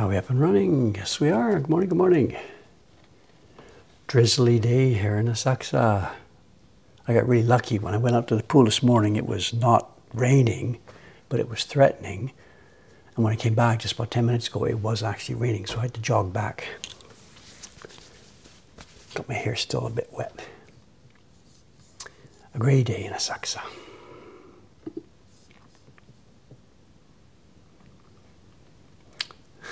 Are we up and running? Yes, we are. Good morning, good morning. Drizzly day here in Asakusa. I got really lucky when I went up to the pool this morning. It was not raining, but it was threatening. And when I came back just about 10 minutes ago, it was actually raining, so I had to jog back. Got my hair still a bit wet. A grey day in Asakusa.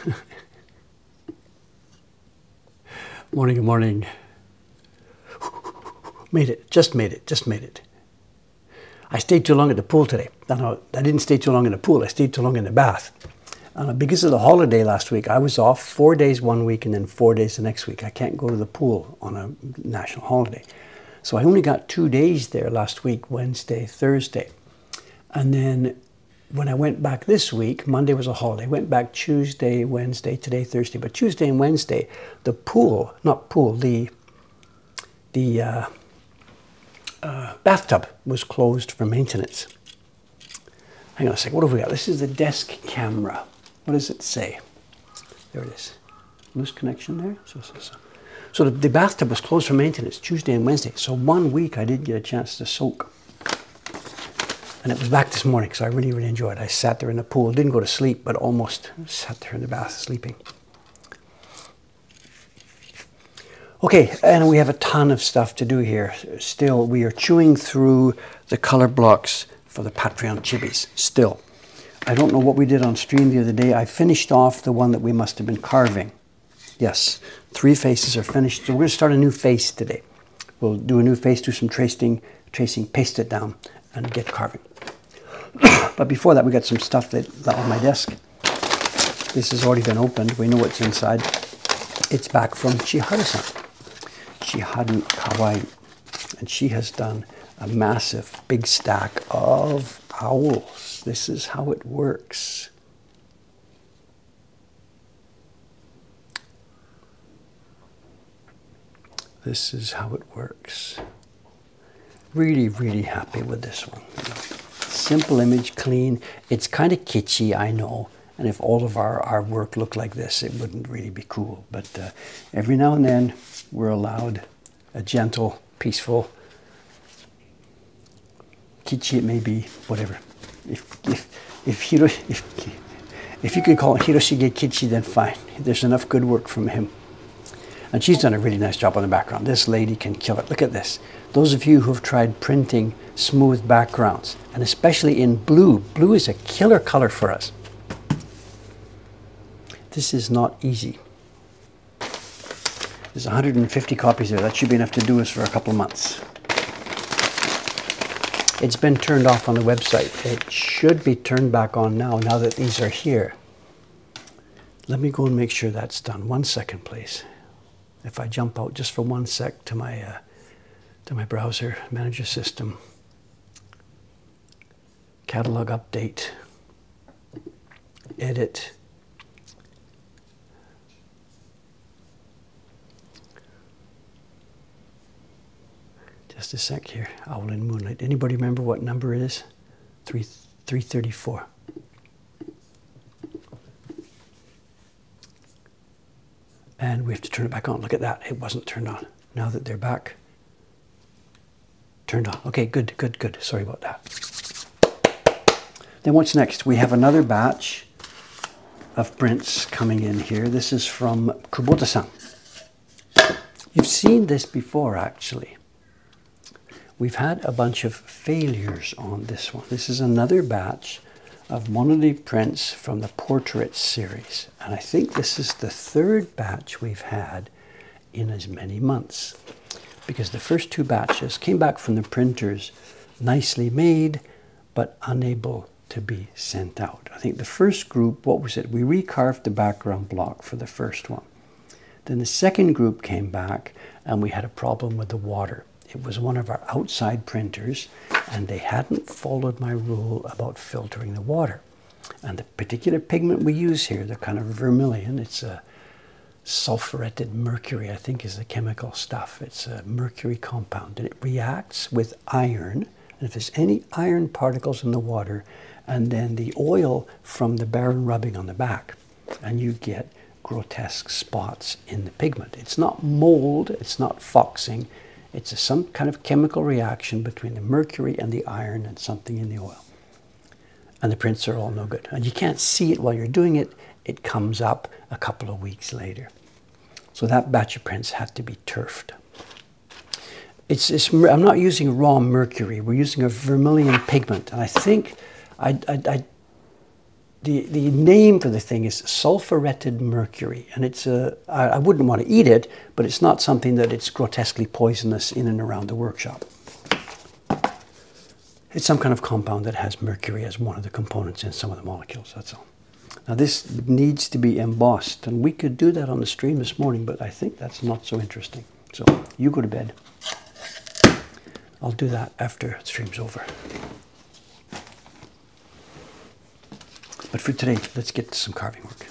morning, morning. Made it, just made it, just made it. I stayed too long at the pool today. No, I didn't stay too long in the pool, I stayed too long in the bath. Uh, because of the holiday last week, I was off four days one week and then four days the next week. I can't go to the pool on a national holiday. So I only got two days there last week, Wednesday, Thursday. And then when I went back this week, Monday was a holiday. Went back Tuesday, Wednesday, today Thursday. But Tuesday and Wednesday, the pool, not pool, the the uh, uh, bathtub was closed for maintenance. Hang on a sec. What have we got? This is the desk camera. What does it say? There it is. Loose connection there. So so so. So the, the bathtub was closed for maintenance Tuesday and Wednesday. So one week I did get a chance to soak. And it was back this morning, so I really, really enjoyed it. I sat there in the pool, didn't go to sleep, but almost sat there in the bath sleeping. Okay, and we have a ton of stuff to do here. Still, we are chewing through the color blocks for the Patreon chibis. Still. I don't know what we did on stream the other day. I finished off the one that we must have been carving. Yes, three faces are finished. So we're going to start a new face today. We'll do a new face, do some tracing, tracing, paste it down, and get carving. but before that, we got some stuff that, that on my desk. This has already been opened. We know what's inside. It's back from Chiharu-san. Chiharu Kawaii. And she has done a massive big stack of owls. This is how it works. This is how it works. Really, really happy with this one. Simple image, clean. It's kind of kitschy, I know. And if all of our, our work looked like this, it wouldn't really be cool. But uh, every now and then, we're allowed a gentle, peaceful, kitschy it may be, whatever. If, if, if, Hiro, if, if you could call it Hiroshige Kitschy, then fine. There's enough good work from him. And she's done a really nice job on the background. This lady can kill it. Look at this. Those of you who have tried printing smooth backgrounds, and especially in blue, blue is a killer color for us. This is not easy. There's 150 copies there. That should be enough to do us for a couple months. It's been turned off on the website. It should be turned back on now, now that these are here. Let me go and make sure that's done. One second, please if I jump out just for one sec to my uh, to my browser manager system, catalog update, edit. Just a sec here. Owl in Moonlight. Anybody remember what number it is? Three, 334. And we have to turn it back on. Look at that, it wasn't turned on. Now that they're back, turned on. Okay, good, good, good. Sorry about that. Then what's next? We have another batch of prints coming in here. This is from Kubota-san. You've seen this before, actually. We've had a bunch of failures on this one. This is another batch of the prints from the portrait series. And I think this is the third batch we've had in as many months. Because the first two batches came back from the printers nicely made, but unable to be sent out. I think the first group, what was it? We recarved the background block for the first one. Then the second group came back and we had a problem with the water. It was one of our outside printers and they hadn't followed my rule about filtering the water. And the particular pigment we use here, the kind of vermilion, it's a sulfuretted mercury, I think is the chemical stuff. It's a mercury compound and it reacts with iron. And if there's any iron particles in the water, and then the oil from the Baren rubbing on the back, and you get grotesque spots in the pigment. It's not mold, it's not foxing, it's a, some kind of chemical reaction between the mercury and the iron and something in the oil. And the prints are all no good. And you can't see it while you're doing it, it comes up a couple of weeks later. So that batch of prints had to be turfed. It's, it's, I'm not using raw mercury. We're using a vermilion pigment. And I think I, I, I, the, the name for the thing is sulfuretted mercury. And it's a, I, I wouldn't want to eat it, but it's not something that it's grotesquely poisonous in and around the workshop. It's some kind of compound that has mercury as one of the components in some of the molecules, that's all. Now this needs to be embossed, and we could do that on the stream this morning, but I think that's not so interesting. So you go to bed. I'll do that after the stream's over. But for today, let's get to some carving work.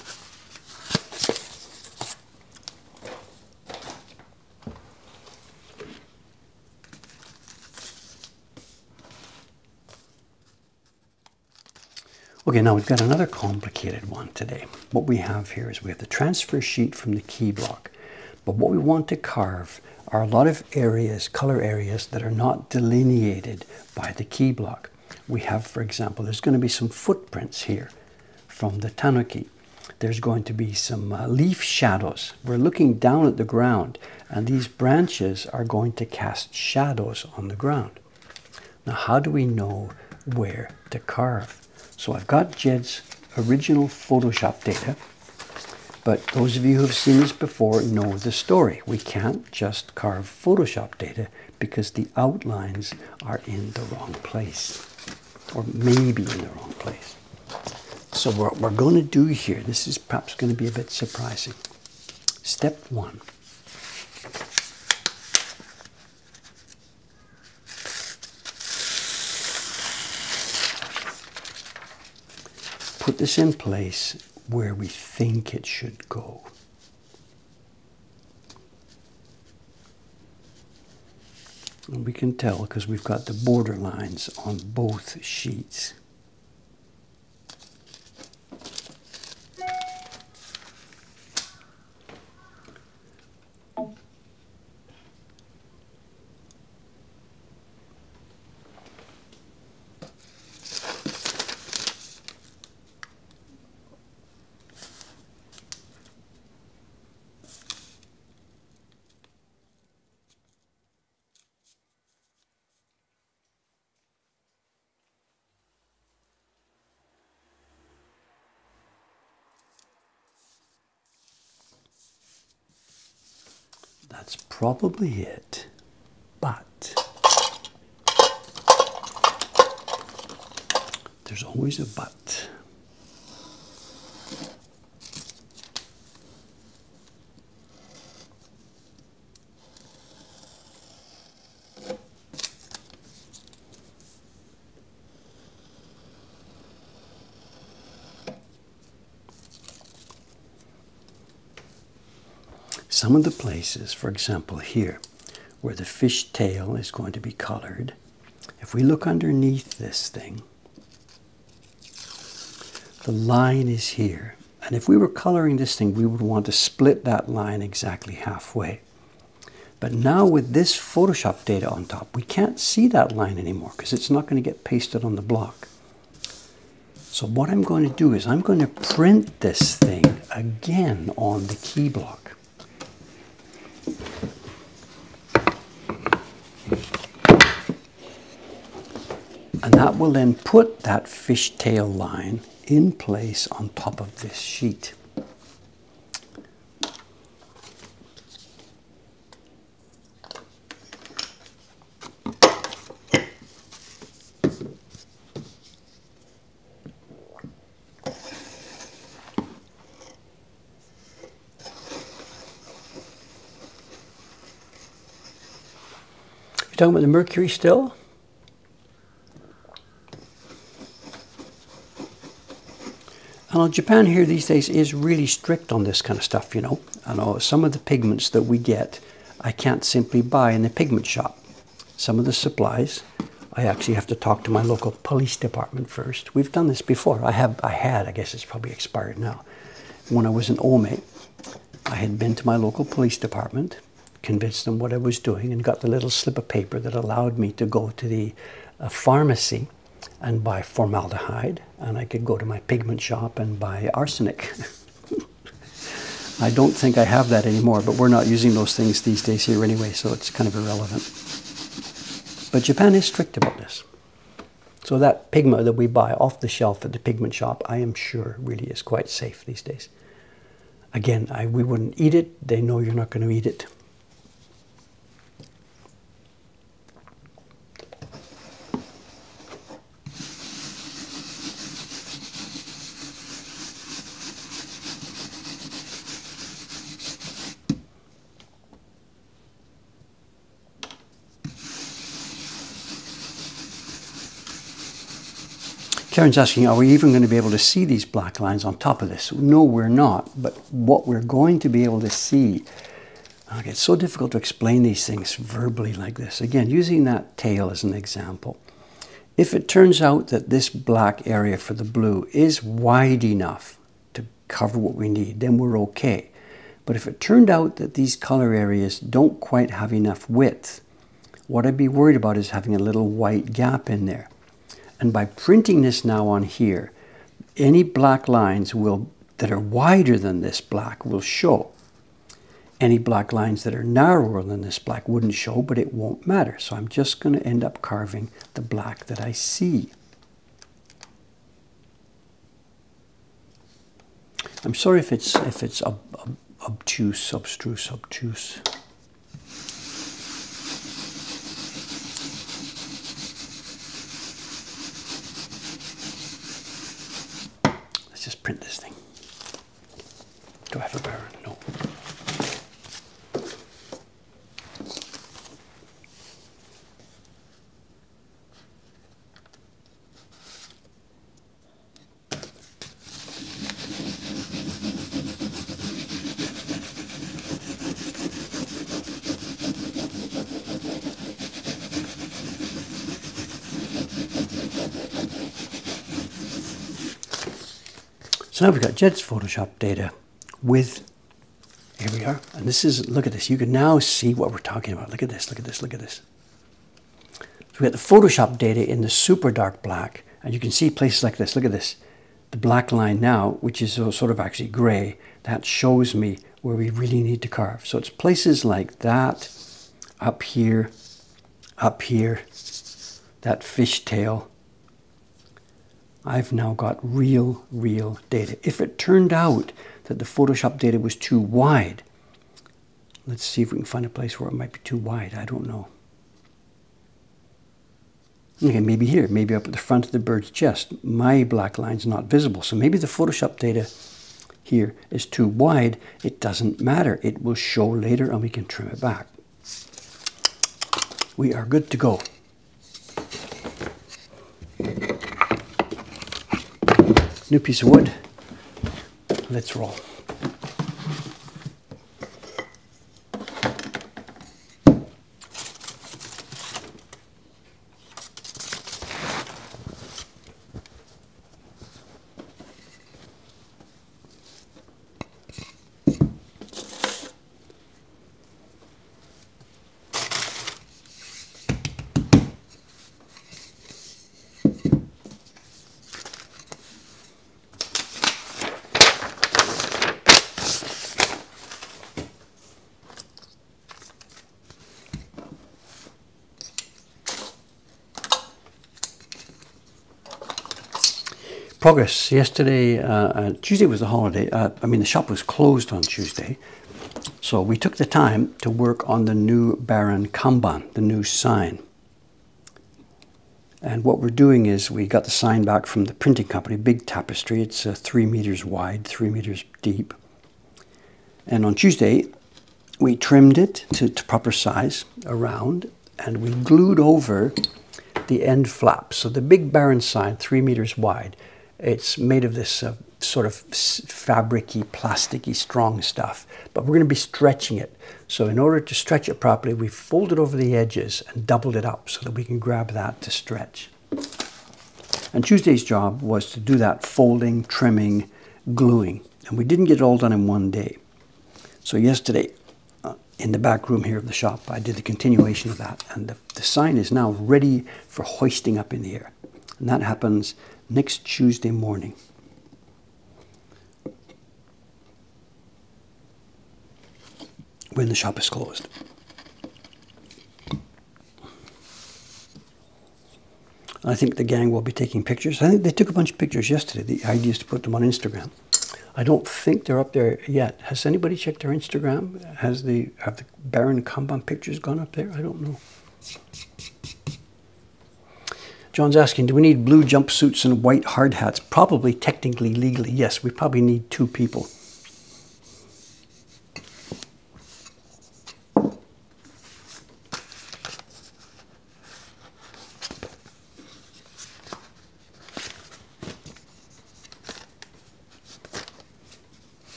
Okay, now we've got another complicated one today. What we have here is we have the transfer sheet from the key block. But what we want to carve are a lot of areas, color areas, that are not delineated by the key block. We have, for example, there's going to be some footprints here from the tanuki. There's going to be some uh, leaf shadows. We're looking down at the ground, and these branches are going to cast shadows on the ground. Now, how do we know where to carve? So I've got Jed's original Photoshop data, but those of you who have seen this before know the story. We can't just carve Photoshop data because the outlines are in the wrong place, or maybe in the wrong place. So what we're going to do here, this is perhaps going to be a bit surprising. Step one. Put this in place where we think it should go. And we can tell because we've got the border lines on both sheets. That's probably it. But there's always a but. Some of the places, for example, here, where the fish tail is going to be colored, if we look underneath this thing, the line is here. And if we were coloring this thing, we would want to split that line exactly halfway. But now with this Photoshop data on top, we can't see that line anymore because it's not going to get pasted on the block. So what I'm going to do is I'm going to print this thing again on the key block. And that will then put that fishtail line in place on top of this sheet. Talking about the mercury still? Know, Japan here these days is really strict on this kind of stuff, you know. I know some of the pigments that we get, I can't simply buy in the pigment shop. Some of the supplies, I actually have to talk to my local police department first. We've done this before. I have, I had, I guess it's probably expired now. When I was in Ome, I had been to my local police department, convinced them what I was doing, and got the little slip of paper that allowed me to go to the uh, pharmacy and buy formaldehyde, and I could go to my pigment shop and buy arsenic. I don't think I have that anymore, but we're not using those things these days here anyway, so it's kind of irrelevant. But Japan is strict about this. So that pigment that we buy off the shelf at the pigment shop, I am sure really is quite safe these days. Again, I, we wouldn't eat it. They know you're not going to eat it. Karen's asking, are we even going to be able to see these black lines on top of this? No, we're not. But what we're going to be able to see, okay, it's so difficult to explain these things verbally like this. Again, using that tail as an example. If it turns out that this black area for the blue is wide enough to cover what we need, then we're okay. But if it turned out that these color areas don't quite have enough width, what I'd be worried about is having a little white gap in there. And by printing this now on here, any black lines will that are wider than this black will show. Any black lines that are narrower than this black wouldn't show, but it won't matter. So I'm just going to end up carving the black that I see. I'm sorry if it's if it's ob ob obtuse, obstruse, obtuse. just print this thing. Do I have a Baren? No. So now we've got Jed's Photoshop data with, here we are. And this is, look at this. You can now see what we're talking about. Look at this, look at this, look at this. So we got the Photoshop data in the super dark black. And you can see places like this. Look at this. The black line now, which is sort of actually gray, that shows me where we really need to carve. So it's places like that, up here, up here, that fishtail, I've now got real, real data. If it turned out that the Photoshop data was too wide, let's see if we can find a place where it might be too wide. I don't know. Okay, maybe here, maybe up at the front of the bird's chest. My black line's not visible. So maybe the Photoshop data here is too wide. It doesn't matter. It will show later and we can trim it back. We are good to go. New piece of wood. Let's roll. Progress. Yesterday, uh, Tuesday was a holiday. Uh, I mean, the shop was closed on Tuesday. So we took the time to work on the new Baren Kanban, the new sign. And what we're doing is we got the sign back from the printing company, big tapestry. It's uh, three meters wide, three meters deep. And on Tuesday, we trimmed it to, to proper size around and we glued over the end flaps. So the big Baren sign, three meters wide, it's made of this uh, sort of fabricy, plasticky, strong stuff, but we're going to be stretching it. So in order to stretch it properly, we folded over the edges and doubled it up so that we can grab that to stretch. And Tuesday's job was to do that folding, trimming, gluing. And we didn't get it all done in one day. So yesterday, uh, in the back room here of the shop, I did the continuation of that, and the, the sign is now ready for hoisting up in the air. And that happens next Tuesday morning. When the shop is closed. I think the gang will be taking pictures. I think they took a bunch of pictures yesterday. The idea is to put them on Instagram. I don't think they're up there yet. Has anybody checked their Instagram? Has the have the Baren Kanban pictures gone up there? I don't know. John's asking, do we need blue jumpsuits and white hard hats? Probably technically legally, yes. We probably need two people.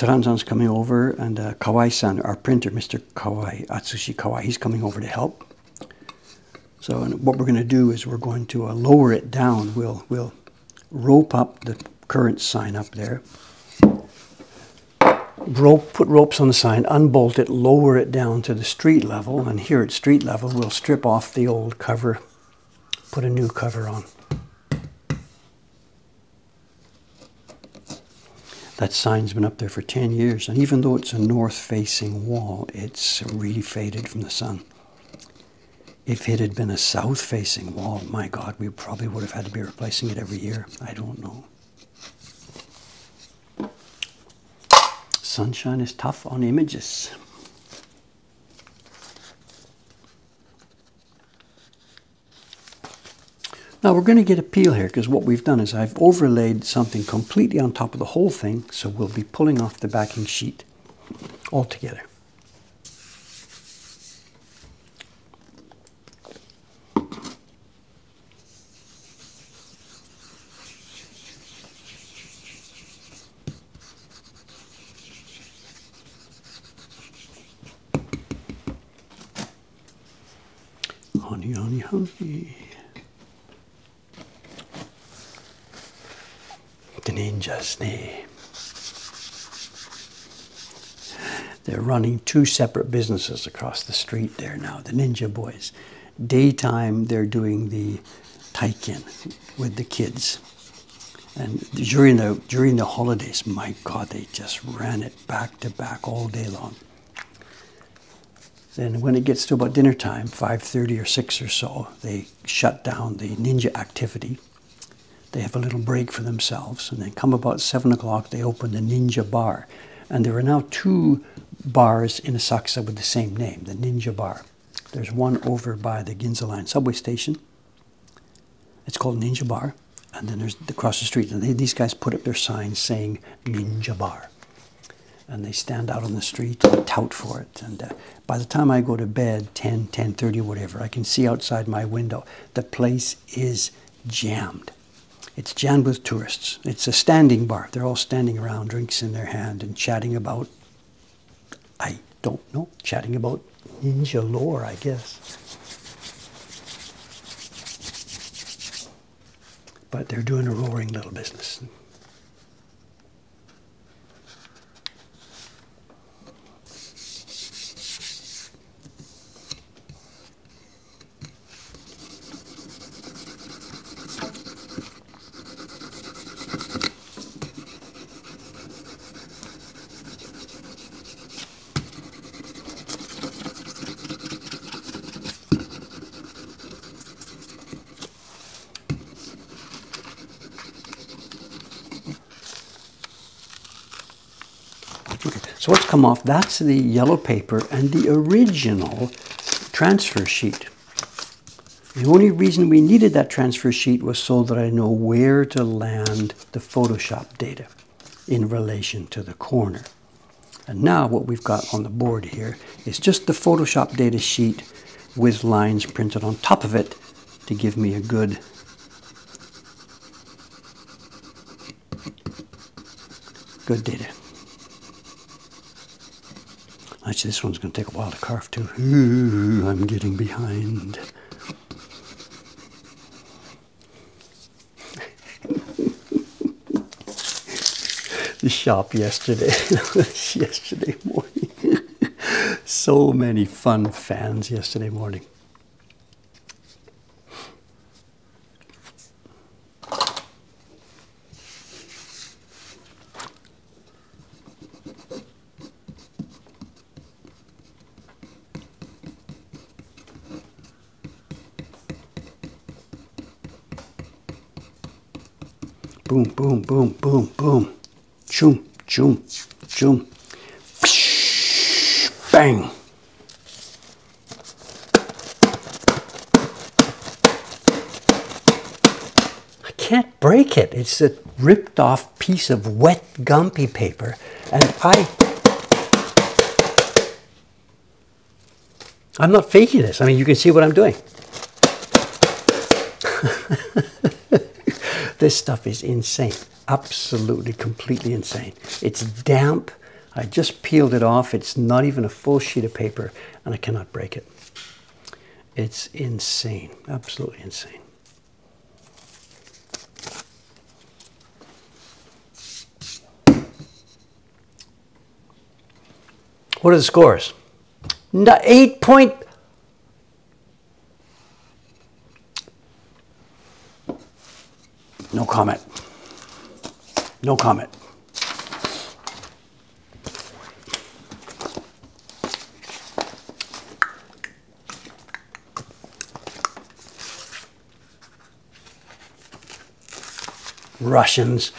Taranzan's coming over, and uh, Kawai-san, our printer, Mr. Kawai, Atsushi Kawai, he's coming over to help. So what we're going to do is we're going to uh, lower it down. We'll, we'll rope up the current sign up there. Rope, put ropes on the sign, unbolt it, lower it down to the street level, and here at street level we'll strip off the old cover, put a new cover on. That sign's been up there for 10 years, and even though it's a north facing wall, it's really faded from the sun. If it had been a south facing wall, my God, we probably would have had to be replacing it every year. I don't know. Sunshine is tough on images. Now we're going to get a peel here because what we've done is I've overlaid something completely on top of the whole thing so we'll be pulling off the backing sheet altogether. Honey, honey, honey. The ninjas. They, they're running two separate businesses across the street there now, the Ninja Boys. Daytime, they're doing the taiken with the kids. And during the, during the holidays, my God, they just ran it back to back all day long. Then when it gets to about dinner time, 5.30 or 6 or so, they shut down the ninja activity they have a little break for themselves. And then come about 7 o'clock, they open the Ninja Bar. And there are now two bars in Asakusa with the same name, the Ninja Bar. There's one over by the Ginza Line subway station. It's called Ninja Bar. And then there's across the street. And they, these guys put up their signs saying Ninja Bar. And they stand out on the street and tout for it. And uh, by the time I go to bed, 10, 10.30, whatever, I can see outside my window. The place is jammed. It's jammed with tourists. It's a standing bar. They're all standing around, drinks in their hand, and chatting about, I don't know, chatting about ninja lore, I guess. But they're doing a roaring little business. So what's come off? That's the yellow paper and the original transfer sheet. The only reason we needed that transfer sheet was so that I know where to land the Photoshop data in relation to the corner. And now what we've got on the board here is just the Photoshop data sheet with lines printed on top of it to give me a good good data. Actually, this one's going to take a while to carve too. Ooh, I'm getting behind. the shop yesterday, yesterday morning. so many fun fans yesterday morning. Boom, boom, boom, boom, boom. Choom, choom, choom. Bang. I can't break it. It's a ripped off piece of wet gumpy paper. And I I'm not faking this. I mean, you can see what I'm doing. This stuff is insane. Absolutely, completely insane. It's damp. I just peeled it off. It's not even a full sheet of paper, and I cannot break it. It's insane. Absolutely insane. What are the scores? 8.0 comment. No comment. Russians.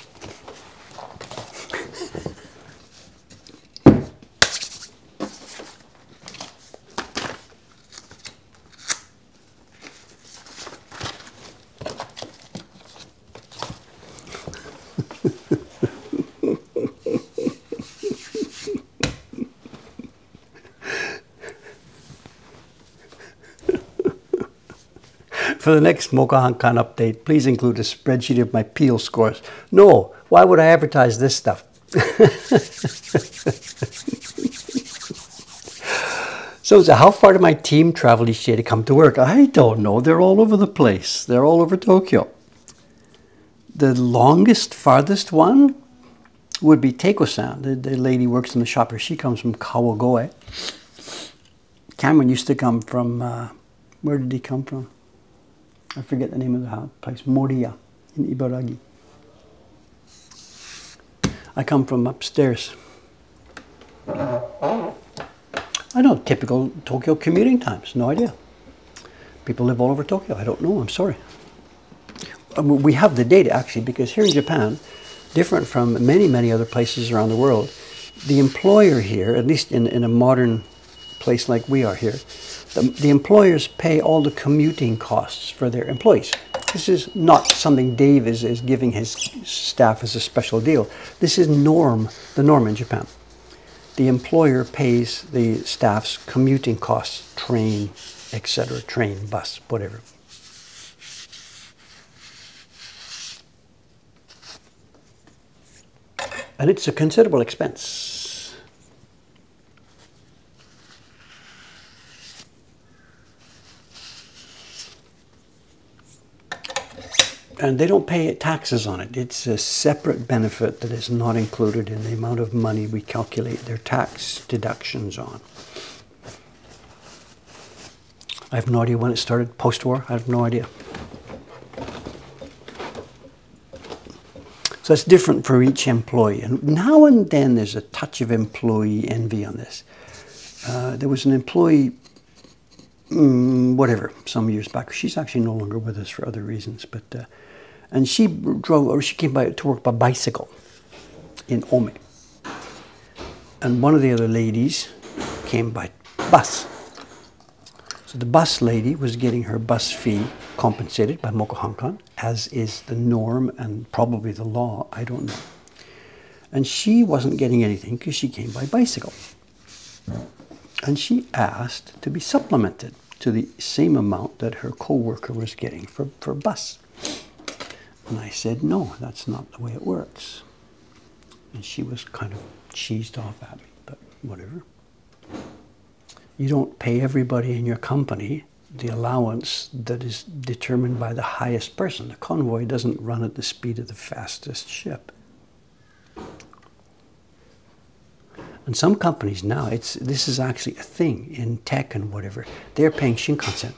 For the next Mokuhankan update, please include a spreadsheet of my peel scores. No, why would I advertise this stuff? so, so, how far did my team travel each day to come to work? I don't know. They're all over the place. They're all over Tokyo. The longest, farthest one would be Teiko-san. The, the lady works in the shop here. She comes from Kawagoe. Cameron used to come from, uh, where did he come from? I forget the name of the place, Moriya in Ibaragi. I come from upstairs. I know typical Tokyo commuting times, no idea. People live all over Tokyo. I don't know, I'm sorry. Um, we have the data actually because here in Japan, different from many, many other places around the world, the employer here, at least in, in a modern place like we are here, the, the employers pay all the commuting costs for their employees. This is not something Dave is, is giving his staff as a special deal. This is norm, the norm in Japan. The employer pays the staff's commuting costs, train, etc., train, bus, whatever. And it's a considerable expense. And they don't pay taxes on it. It's a separate benefit that is not included in the amount of money we calculate their tax deductions on. I have no idea when it started, post-war, I have no idea. So it's different for each employee. And now and then there's a touch of employee envy on this. Uh, there was an employee, mm, whatever, some years back. She's actually no longer with us for other reasons, but uh, and she drove, or she came by to work by bicycle in Ome. And one of the other ladies came by bus. So the bus lady was getting her bus fee compensated by Mokuhankan, as is the norm and probably the law, I don't know. And she wasn't getting anything because she came by bicycle. And she asked to be supplemented to the same amount that her co-worker was getting for, for bus. And I said, no, that's not the way it works. And she was kind of cheesed off at me, but whatever. You don't pay everybody in your company the allowance that is determined by the highest person. The convoy doesn't run at the speed of the fastest ship. And some companies now, it's this is actually a thing in tech and whatever. They're paying Shinkansen.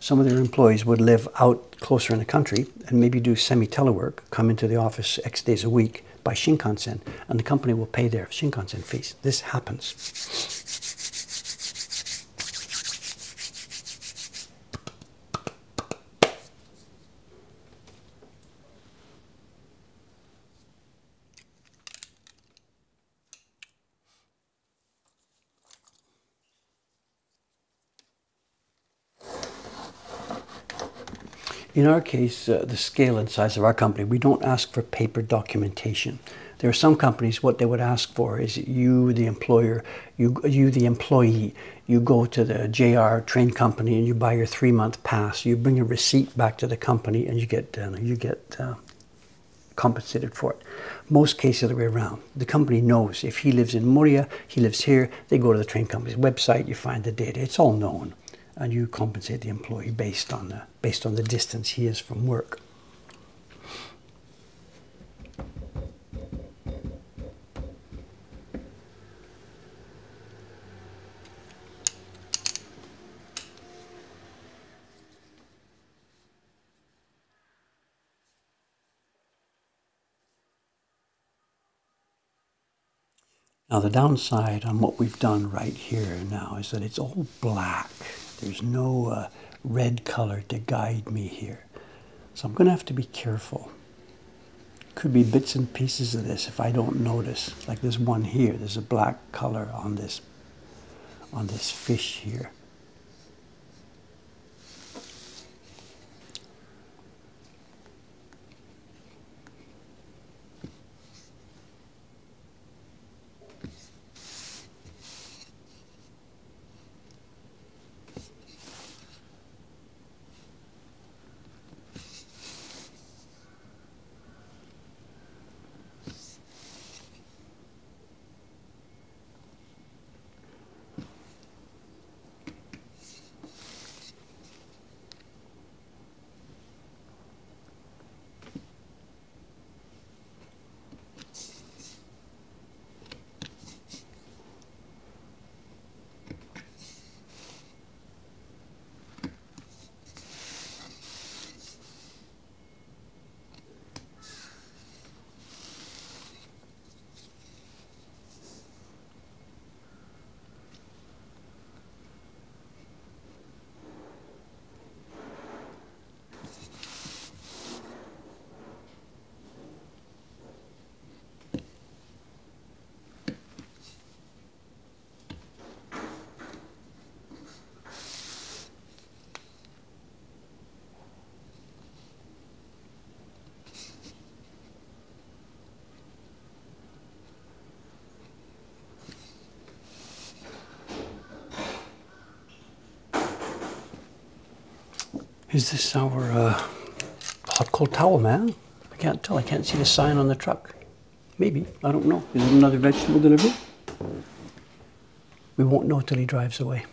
Some of their employees would live out closer in the country and maybe do semi-telework, come into the office X days a week by Shinkansen, and the company will pay their Shinkansen fees. This happens. In our case, uh, the scale and size of our company, we don't ask for paper documentation. There are some companies, what they would ask for is you, the employer, you, you the employee, you go to the JR train company and you buy your three month pass. You bring a receipt back to the company and you get, uh, you get uh, compensated for it. Most cases, the way around. The company knows if he lives in Moriya, he lives here, they go to the train company's website, you find the data. It's all known and you compensate the employee based on the, based on the distance he is from work. Now the downside on what we've done right here now is that it's all black. There's no uh, red color to guide me here. So I'm going to have to be careful. Could be bits and pieces of this if I don't notice. Like this one here, there's a black color on this on this fish here. Is this our uh, hot cold towel, man? I can't tell. I can't see the sign on the truck. Maybe. I don't know. Is it another vegetable delivery? We won't know till he drives away.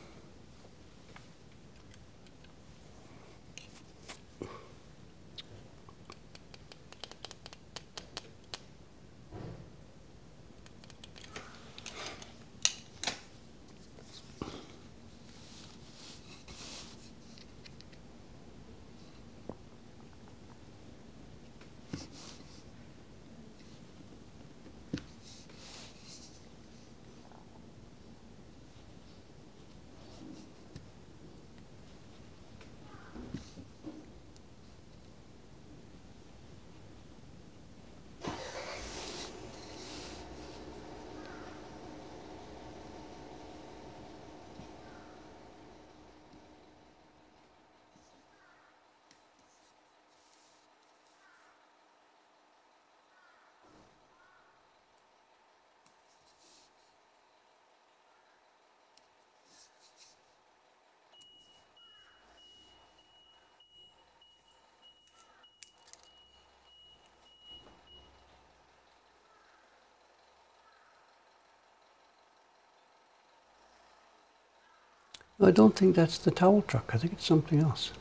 I don't think that's the towel truck. I think it's something else.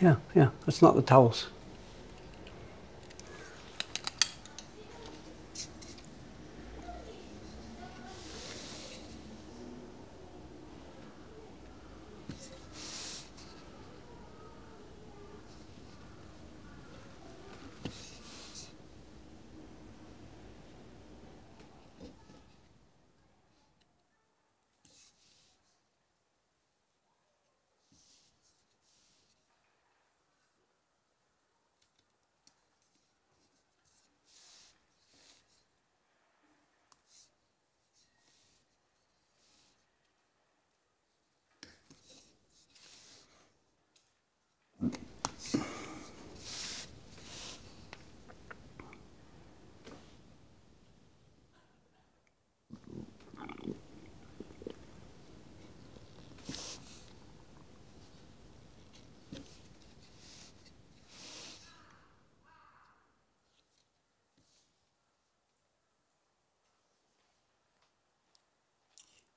Yeah, yeah, that's not the towels.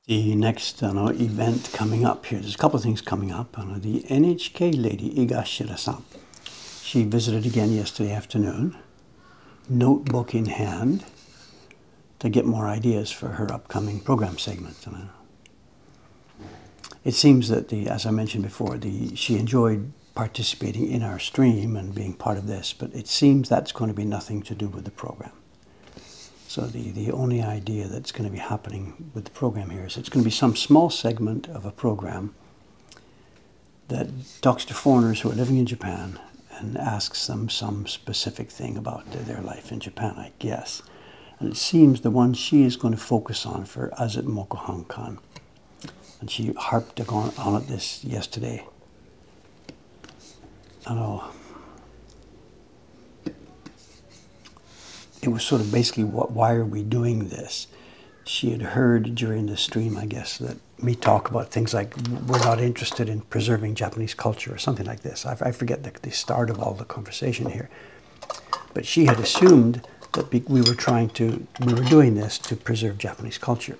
the next uh, know, event coming up here. There's a couple of things coming up. Uh, the NHK lady, Igashira-san, she visited again yesterday afternoon, notebook in hand, to get more ideas for her upcoming program segment. Uh, it seems that, the, as I mentioned before, the, she enjoyed participating in our stream and being part of this, but it seems that's going to be nothing to do with the program. So the, the only idea that's going to be happening with the program here is it's going to be some small segment of a program that talks to foreigners who are living in Japan and asks them some specific thing about their life in Japan, I guess. And it seems the one she is going to focus on for Azit Mokuhankan. And she harped on, on it this yesterday. I know it was sort of basically what, why are we doing this? She had heard during the stream, I guess, that me talk about things like we're not interested in preserving Japanese culture or something like this. I, I forget the, the start of all the conversation here. But she had assumed that we were trying to, we were doing this to preserve Japanese culture.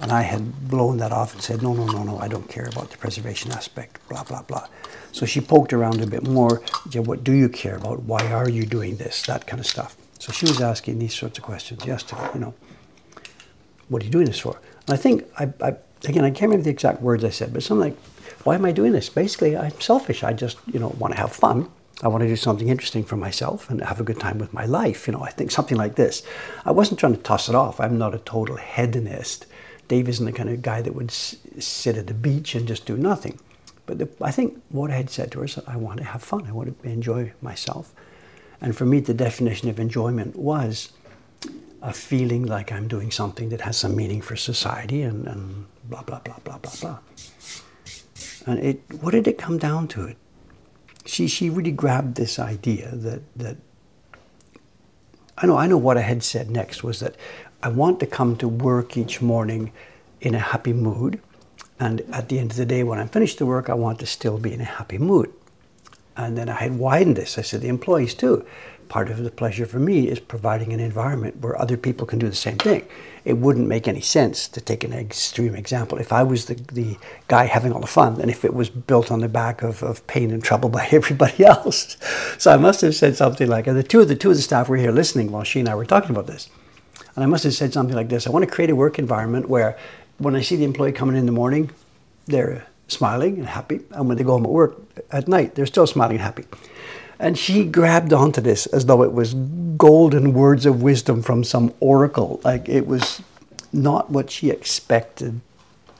And I had blown that off and said, no, no, no, no, I don't care about the preservation aspect, blah, blah, blah. So she poked around a bit more. Yeah, What do you care about? Why are you doing this? That kind of stuff. So she was asking these sorts of questions yesterday, you know, what are you doing this for? And I think, I, I, again, I can't remember the exact words I said, but something like, why am I doing this? Basically, I'm selfish. I just, you know, want to have fun. I want to do something interesting for myself and have a good time with my life. You know, I think something like this. I wasn't trying to toss it off. I'm not a total hedonist. Dave isn't the kind of guy that would sit at the beach and just do nothing. But the, I think what I had said to her is I want to have fun. I want to enjoy myself. And for me, the definition of enjoyment was a feeling like I'm doing something that has some meaning for society and, and blah, blah, blah, blah, blah, blah. And it, what did it come down to it? She, she really grabbed this idea that, that I know, I know what I had said next was that I want to come to work each morning in a happy mood. And at the end of the day, when I'm finished the work, I want to still be in a happy mood. And then I had widened this. I said, the employees too. Part of the pleasure for me is providing an environment where other people can do the same thing. It wouldn't make any sense to take an extreme example. If I was the, the guy having all the fun and if it was built on the back of, of pain and trouble by everybody else. So I must have said something like, and the two of the two of the staff were here listening while she and I were talking about this. And I must have said something like this. I want to create a work environment where when I see the employee coming in the morning, they're smiling and happy. And when they go home at work at night, they're still smiling and happy. And she grabbed onto this as though it was golden words of wisdom from some oracle. Like it was not what she expected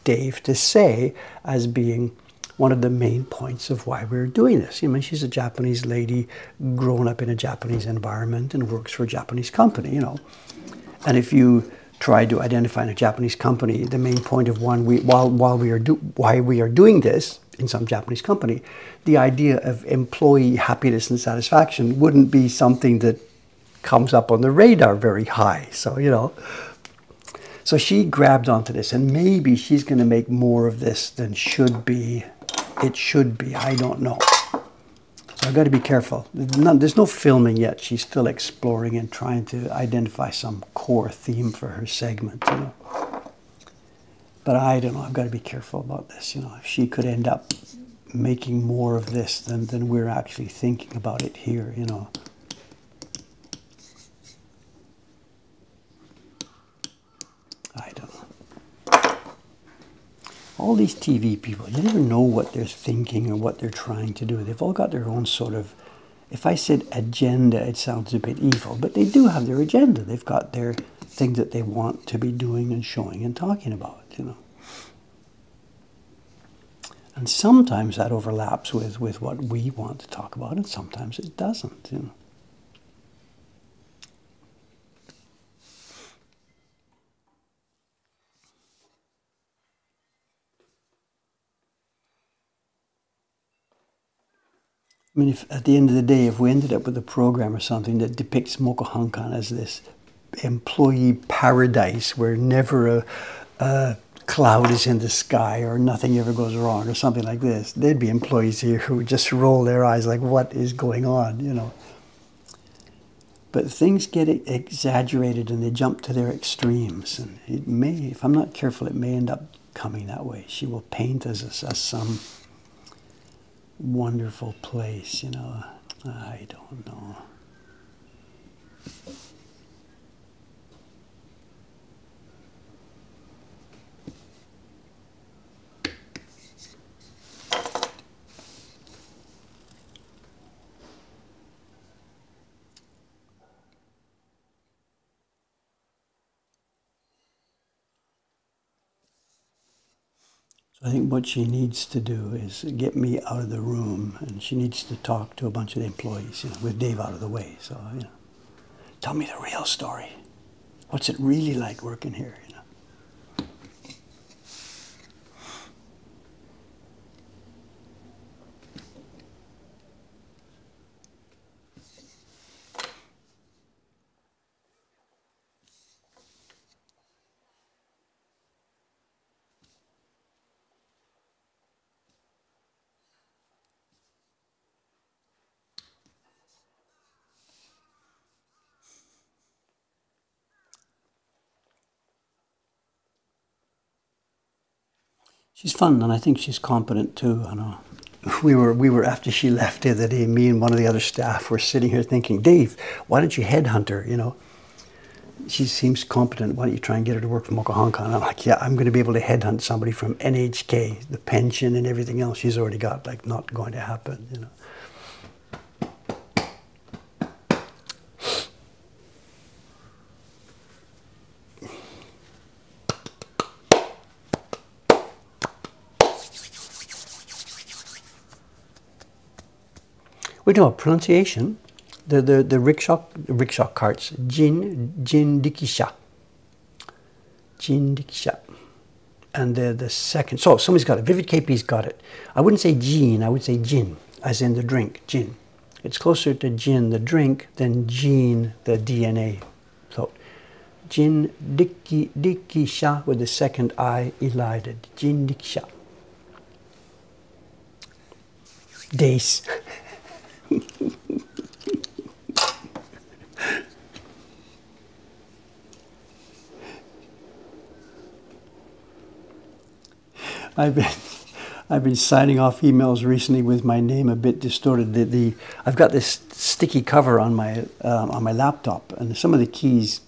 Dave to say as being one of the main points of why we are doing this. You know, she's a Japanese lady, grown up in a Japanese environment and works for a Japanese company, you know. And if you try to identify in a Japanese company, the main point of one, we, while, while we are do, why we are doing this in some Japanese company, the idea of employee happiness and satisfaction wouldn't be something that comes up on the radar very high. So, you know, so she grabbed onto this and maybe she's going to make more of this than should be, it should be, I don't know. So I've got to be careful. There's no filming yet. She's still exploring and trying to identify some core theme for her segment, you know. But I don't know. I've got to be careful about this. You know, if she could end up making more of this than, than we're actually thinking about it here, you know. I don't all these TV people, you never know what they're thinking or what they're trying to do. They've all got their own sort of, if I said agenda, it sounds a bit evil, but they do have their agenda. They've got their thing that they want to be doing and showing and talking about, you know. And sometimes that overlaps with, with what we want to talk about, and sometimes it doesn't, you know. I mean, if at the end of the day, if we ended up with a program or something that depicts Mokuhankan as this employee paradise where never a, a, cloud is in the sky or nothing ever goes wrong or something like this, there'd be employees here who would just roll their eyes like, what is going on, you know. But things get exaggerated and they jump to their extremes. And it may, if I'm not careful, it may end up coming that way. She will paint us as, as some wonderful place, you know. I don't know. I think what she needs to do is get me out of the room, and she needs to talk to a bunch of the employees, you know, with Dave out of the way. So you know, tell me the real story. What's it really like working here? She's fun, and I think she's competent too. I know. We were we were after she left the other day. Me and one of the other staff were sitting here thinking, Dave, why don't you headhunt her? You know, she seems competent. Why don't you try and get her to work for Mokuhankan? I'm like, yeah, I'm going to be able to headhunt somebody from NHK, the pension and everything else she's already got. Like, not going to happen. You know. We know pronunciation. The the the rickshaw rickshaw carts. Jin Jin Dikisha. Jin Dikisha. And the the second. So somebody's got it. Vivid KP's got it. I wouldn't say Jin. I would say Gin, as in the drink. Gin. It's closer to gin, the drink, than gene, the DNA. So, Jin Dikki Dikisha with the second I elided. Jin Dikisha. Days. I've been I've been signing off emails recently with my name a bit distorted. The, the I've got this sticky cover on my um, on my laptop, and some of the keys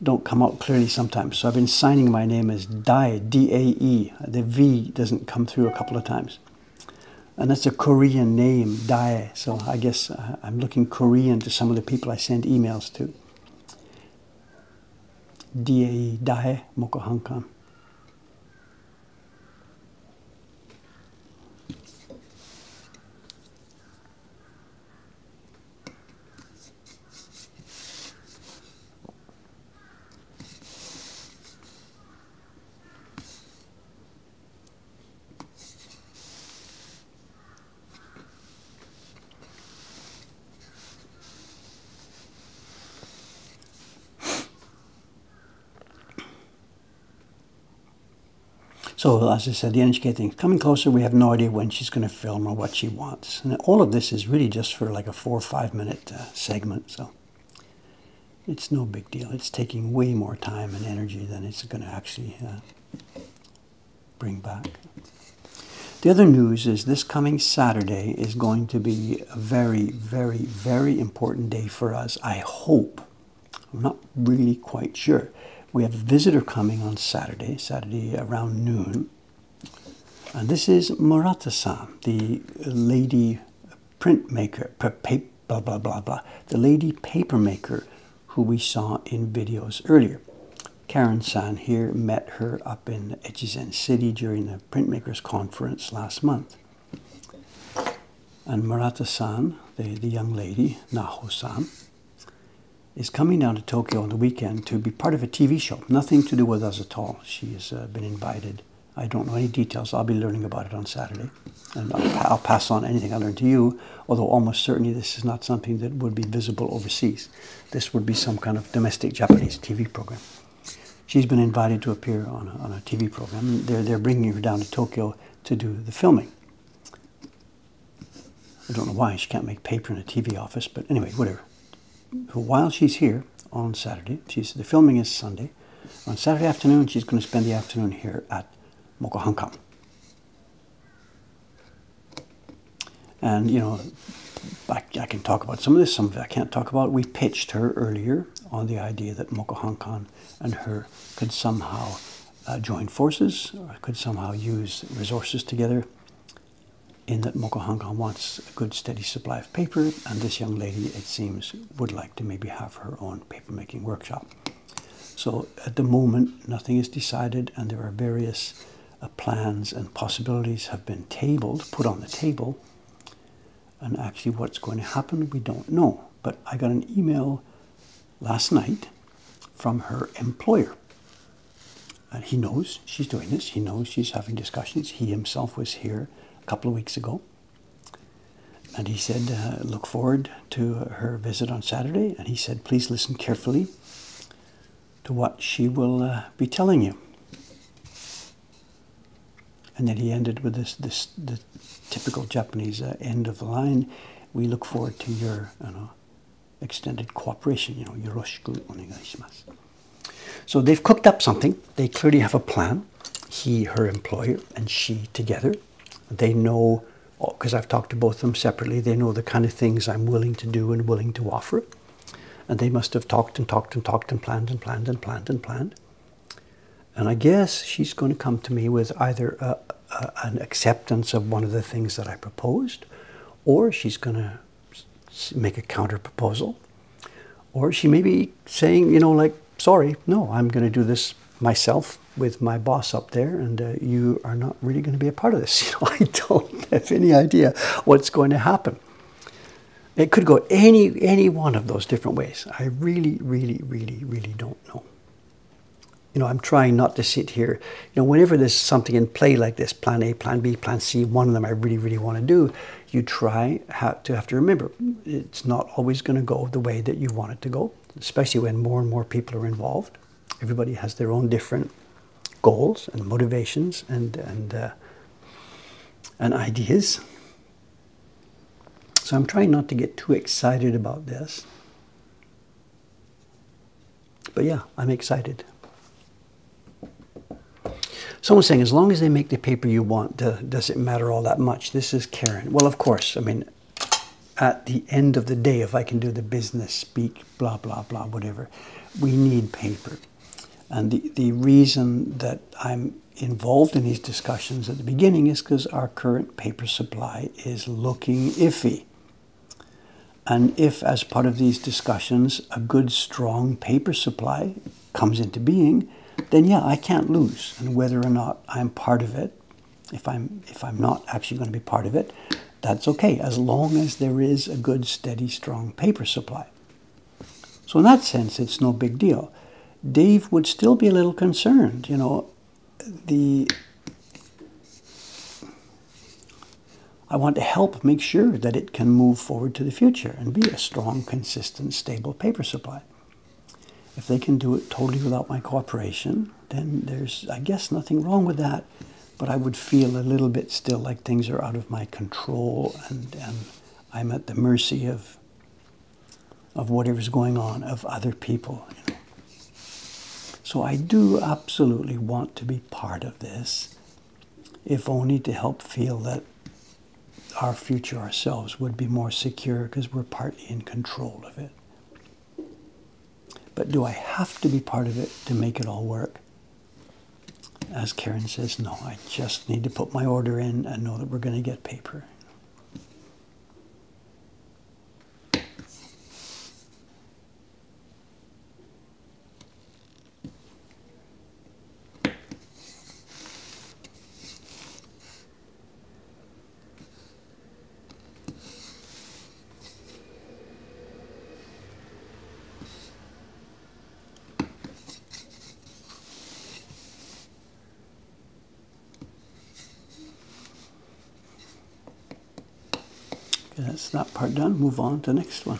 don't come out clearly sometimes. So I've been signing my name as Dae D A E. The V doesn't come through a couple of times, and that's a Korean name, Dae. So I guess uh, I'm looking Korean to some of the people I send emails to. D A E Dae Mokuhankan. So as I said, the NHK thing is coming closer. We have no idea when she's going to film or what she wants, and all of this is really just for like a four or five minute uh, segment. So it's no big deal. It's taking way more time and energy than it's going to actually uh, bring back. The other news is this coming Saturday is going to be a very, very, very important day for us. I hope. I'm not really quite sure. We have a visitor coming on Saturday, Saturday around noon. And this is Murata-san, the lady printmaker, blah, blah, blah, blah, the lady papermaker who we saw in videos earlier. Karen-san here met her up in Echizen City during the printmakers conference last month. And Murata-san, the, the young lady, Naho-san, is coming down to Tokyo on the weekend to be part of a TV show. Nothing to do with us at all. She has uh, been invited. I don't know any details. I'll be learning about it on Saturday. And I'll, I'll pass on anything I learn to you, although almost certainly this is not something that would be visible overseas. This would be some kind of domestic Japanese TV program. She's been invited to appear on a, on a TV program. They're, they're bringing her down to Tokyo to do the filming. I don't know why she can't make paper in a TV office, but anyway, whatever while she's here on Saturday, she's the filming is Sunday. On Saturday afternoon, she's going to spend the afternoon here at Mokuhankan. And, you know, I, I, can talk about some of this, some of it I can't talk about. We pitched her earlier on the idea that Mokuhankan and her could somehow uh, join forces or could somehow use resources together in that Mokuhankan wants a good steady supply of paper and this young lady, it seems, would like to maybe have her own paper-making workshop. So at the moment, nothing is decided and there are various uh, plans and possibilities have been tabled, put on the table. And actually what's going to happen, we don't know. But I got an email last night from her employer. And he knows she's doing this. He knows she's having discussions. He himself was here a couple of weeks ago. And he said, uh, look forward to her visit on Saturday. And he said, please listen carefully to what she will uh, be telling you. And then he ended with this, this the typical Japanese uh, end of the line. We look forward to your you know, extended cooperation. You know, yoroshiku onegaishimasu. So they've cooked up something. They clearly have a plan. He, her employer, and she together. They know, uh, because I've talked to both of them separately, they know the kind of things I'm willing to do and willing to offer. And they must have talked and talked and talked and planned and planned and planned and planned. And I guess she's going to come to me with either a, a, an acceptance of one of the things that I proposed, or she's going to make a counter proposal, or she may be saying, you know, like, sorry, no, I'm going to do this myself with my boss up there, and uh, you are not really going to be a part of this. You know, I don't have any idea what's going to happen. It could go any any one of those different ways. I really, really, really, really don't know. You know, I'm trying not to sit here. You know, whenever there's something in play like this, plan A, plan B, plan C, one of them I really, really want to do, you try to have to remember it's not always going to go the way that you want it to go, especially when more and more people are involved. Everybody has their own different goals and motivations and and uh, and ideas. So I'm trying not to get too excited about this. But yeah, I'm excited. Someone's saying, as long as they make the paper you want, does it matter all that much? This is Karen. Well, of course. I mean, at the end of the day, if I can do the business speak, blah, blah, blah, whatever, we need paper. And the, the reason that I'm involved in these discussions at the beginning is because our current paper supply is looking iffy. And if, as part of these discussions, a good, strong paper supply comes into being, then yeah, I can't lose. And whether or not I'm part of it, if I'm, if I'm not actually going to be part of it, that's okay, as long as there is a good, steady, strong paper supply. So in that sense, it's no big deal. Dave would still be a little concerned. You know, the I want to help make sure that it can move forward to the future and be a strong, consistent, stable paper supply. If they can do it totally without my cooperation, then there's, I guess, nothing wrong with that. But I would feel a little bit still like things are out of my control and, and I'm at the mercy of, of whatever's going on, of other people. You know. So I do absolutely want to be part of this, if only to help feel that our future ourselves would be more secure because we're partly in control of it. But do I have to be part of it to make it all work? As Karen says, no, I just need to put my order in and know that we're going to get paper. that's that part done. Move on to the next one.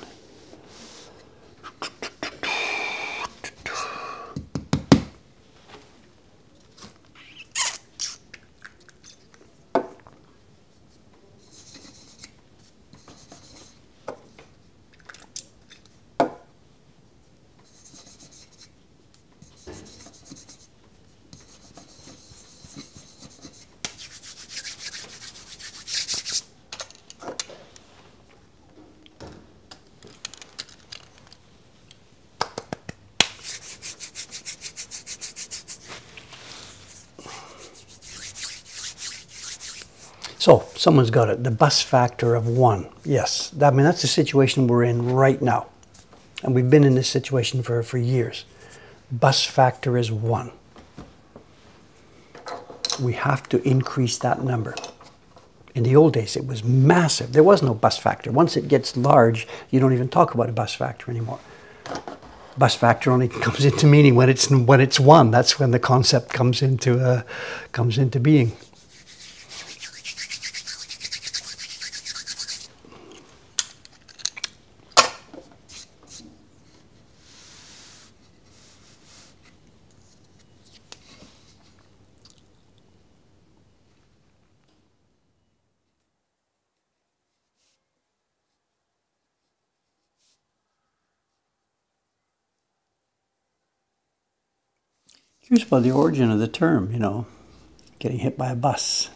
Someone's got it. The bus factor of one. Yes, I mean that's the situation we're in right now, and we've been in this situation for for years. Bus factor is one. We have to increase that number. In the old days, it was massive. There was no bus factor. Once it gets large, you don't even talk about a bus factor anymore. Bus factor only comes into meaning when it's when it's one. That's when the concept comes into uh, comes into being. Here's about the origin of the term, you know, getting hit by a bus.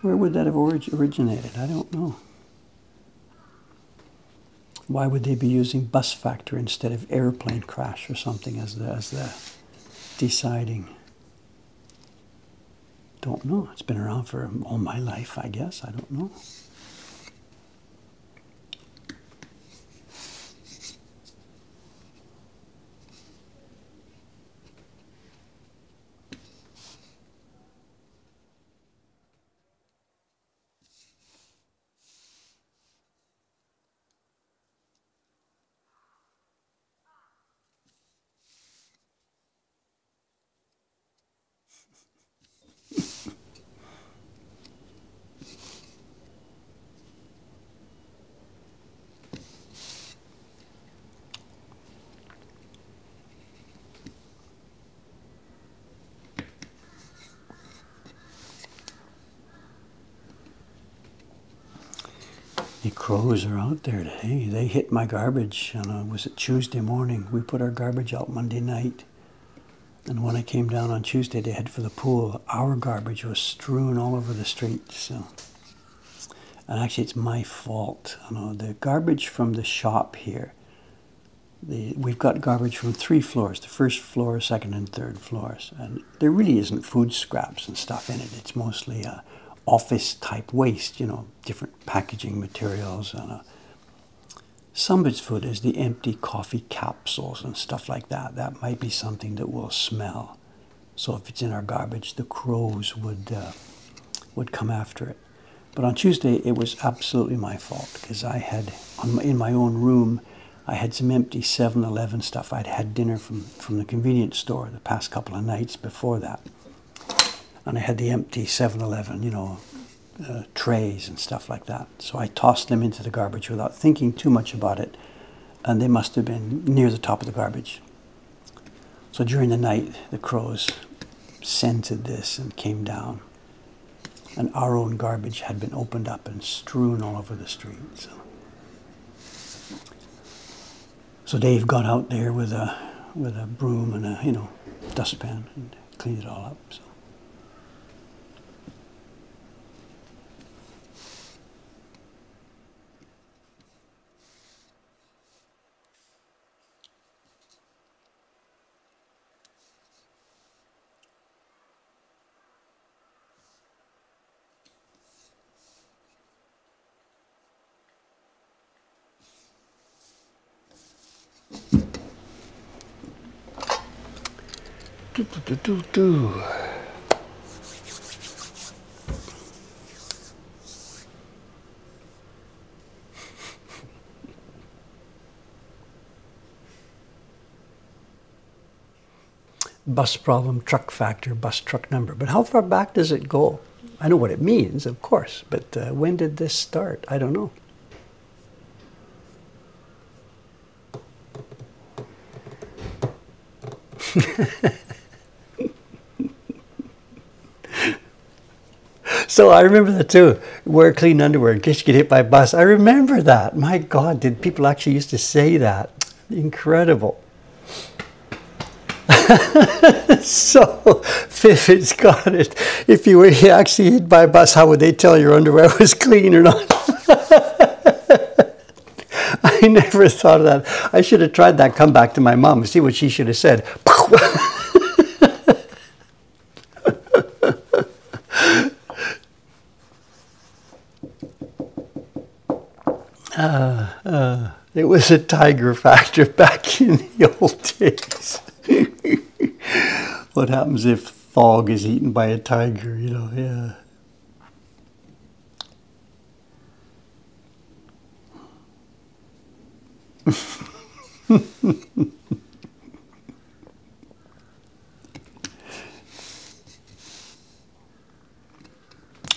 Where would that have orig originated? I don't know. Why would they be using bus factor instead of airplane crash or something as the, as the deciding? Don't know. It's been around for all my life, I guess. I don't know. The there today. They hit my garbage on a, was it Tuesday morning? We put our garbage out Monday night. And when I came down on Tuesday to head for the pool, our garbage was strewn all over the street. So, and actually, it's my fault. You know, the garbage from the shop here. The, we've got garbage from three floors: the first floor, second, and third floors. And there really isn't food scraps and stuff in it. It's mostly uh, office type waste, you know, different packaging materials. And, uh, some of its food is the empty coffee capsules and stuff like that. That might be something that will smell. So if it's in our garbage, the crows would uh, would come after it. But on Tuesday, it was absolutely my fault because I had my, in my own room, I had some empty 7-Eleven stuff. I'd had dinner from from the convenience store the past couple of nights before that and I had the empty 7-Eleven, you know, uh, trays and stuff like that. So I tossed them into the garbage without thinking too much about it, and they must have been near the top of the garbage. So during the night, the crows scented this and came down, and our own garbage had been opened up and strewn all over the street. So, so Dave got out there with a with a broom and a you know dustpan and cleaned it all up. So. Do, do, do, do, Bus problem, truck factor, bus truck number. But how far back does it go? I know what it means, of course, but uh, when did this start? I don't know. So I remember that too. Wear clean underwear in case you get hit by a bus. I remember that. My God, did people actually used to say that? Incredible. so Fifit's got it. If you were actually hit by a bus, how would they tell your underwear was clean or not? I never thought of that. I should have tried that. Come back to my mom see what she should have said. It was a tiger factor back in the old days. what happens if fog is eaten by a tiger, you know? Yeah.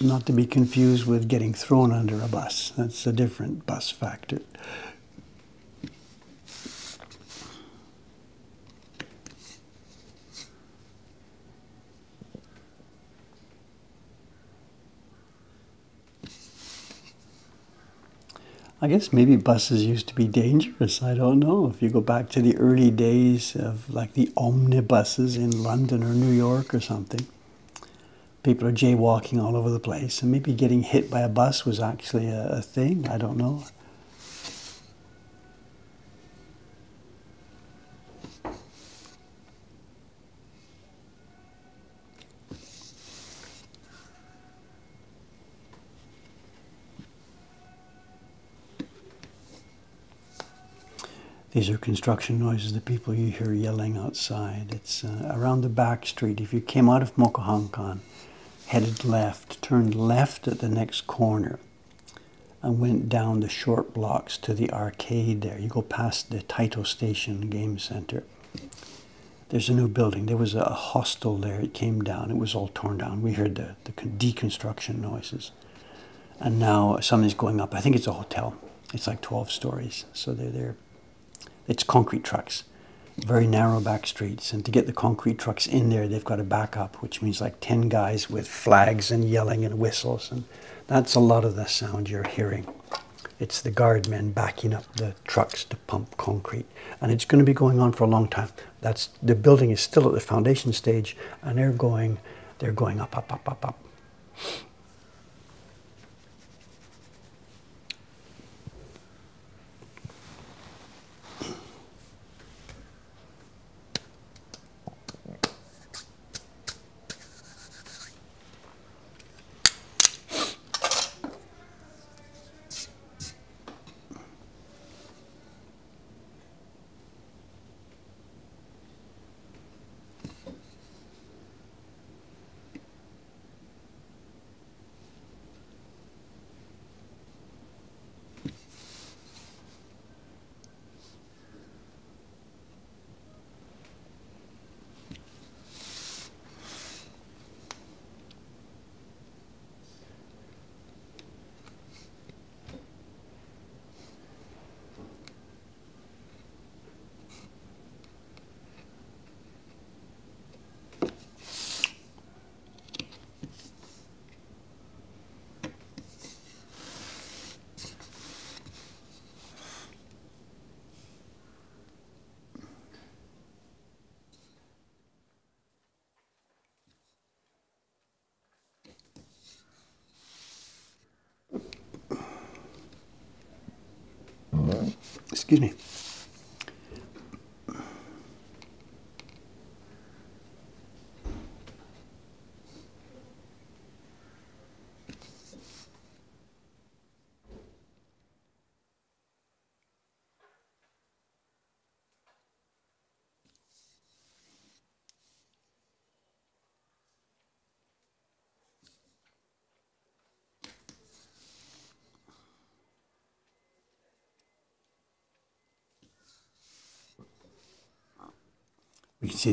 Not to be confused with getting thrown under a bus. That's a different bus factor. I guess maybe buses used to be dangerous. I don't know. If you go back to the early days of like the omnibuses in London or New York or something, people are jaywalking all over the place, and maybe getting hit by a bus was actually a, a thing. I don't know. These are construction noises, the people you hear yelling outside. It's uh, around the back street. If you came out of Mokuhankan, headed left, turned left at the next corner, and went down the short blocks to the arcade there. You go past the Taito Station Game Center. There's a new building. There was a hostel there. It came down. It was all torn down. We heard the, the deconstruction noises. And now something's going up. I think it's a hotel. It's like 12 stories. So they're there it's concrete trucks, very narrow back streets. And to get the concrete trucks in there, they've got to back up, which means like 10 guys with flags and yelling and whistles. And that's a lot of the sound you're hearing. It's the guard men backing up the trucks to pump concrete. And it's going to be going on for a long time. That's the building is still at the foundation stage and they're going they're going up, up, up, up, up.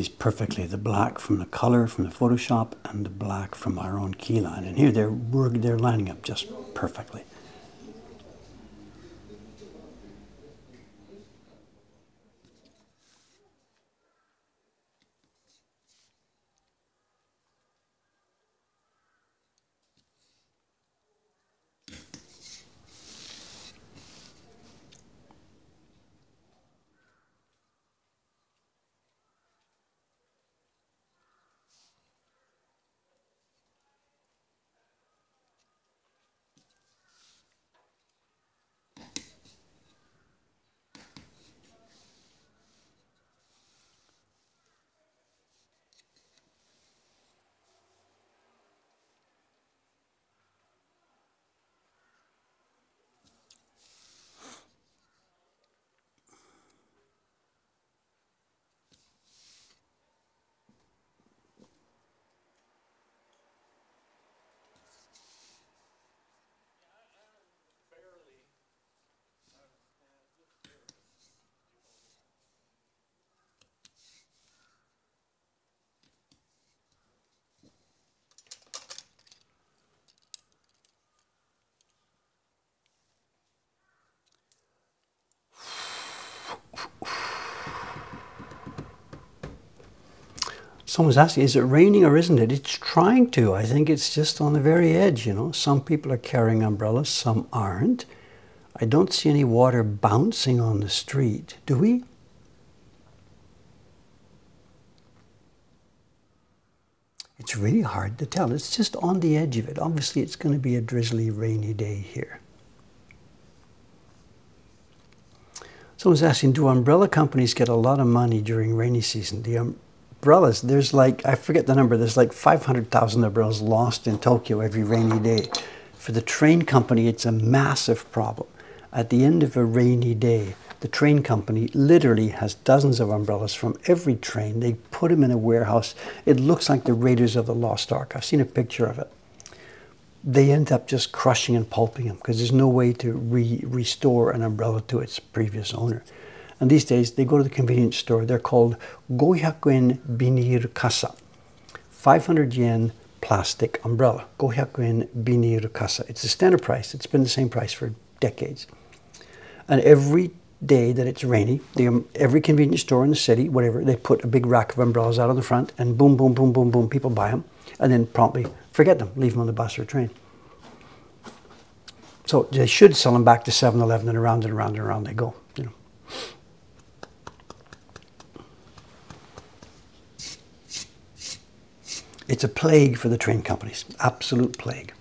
Perfectly the black from the color from the Photoshop and the black from our own keyline. And here they're, they're lining up just perfectly. Someone's asking, is it raining or isn't it? It's trying to. I think it's just on the very edge, you know. Some people are carrying umbrellas, some aren't. I don't see any water bouncing on the street. Do we? It's really hard to tell. It's just on the edge of it. Obviously, it's going to be a drizzly, rainy day here. Someone's asking, do umbrella companies get a lot of money during rainy season? The um, umbrellas, there's like, I forget the number, there's like 500,000 umbrellas lost in Tokyo every rainy day. For the train company, it's a massive problem. At the end of a rainy day, the train company literally has dozens of umbrellas from every train. They put them in a warehouse. It looks like the Raiders of the Lost Ark. I've seen a picture of it. They end up just crushing and pulping them because there's no way to re restore an umbrella to its previous owner. And these days, they go to the convenience store. They're called Gohyakuen Binir Kasa. 500 yen plastic umbrella. Gohyakuen Binir Kasa. It's the standard price. It's been the same price for decades. And every day that it's rainy, um, every convenience store in the city, whatever, they put a big rack of umbrellas out on the front and boom, boom, boom, boom, boom, people buy them and then promptly forget them, leave them on the bus or train. So they should sell them back to 7-Eleven and around and around and around they go, you know. It's a plague for the train companies, absolute plague.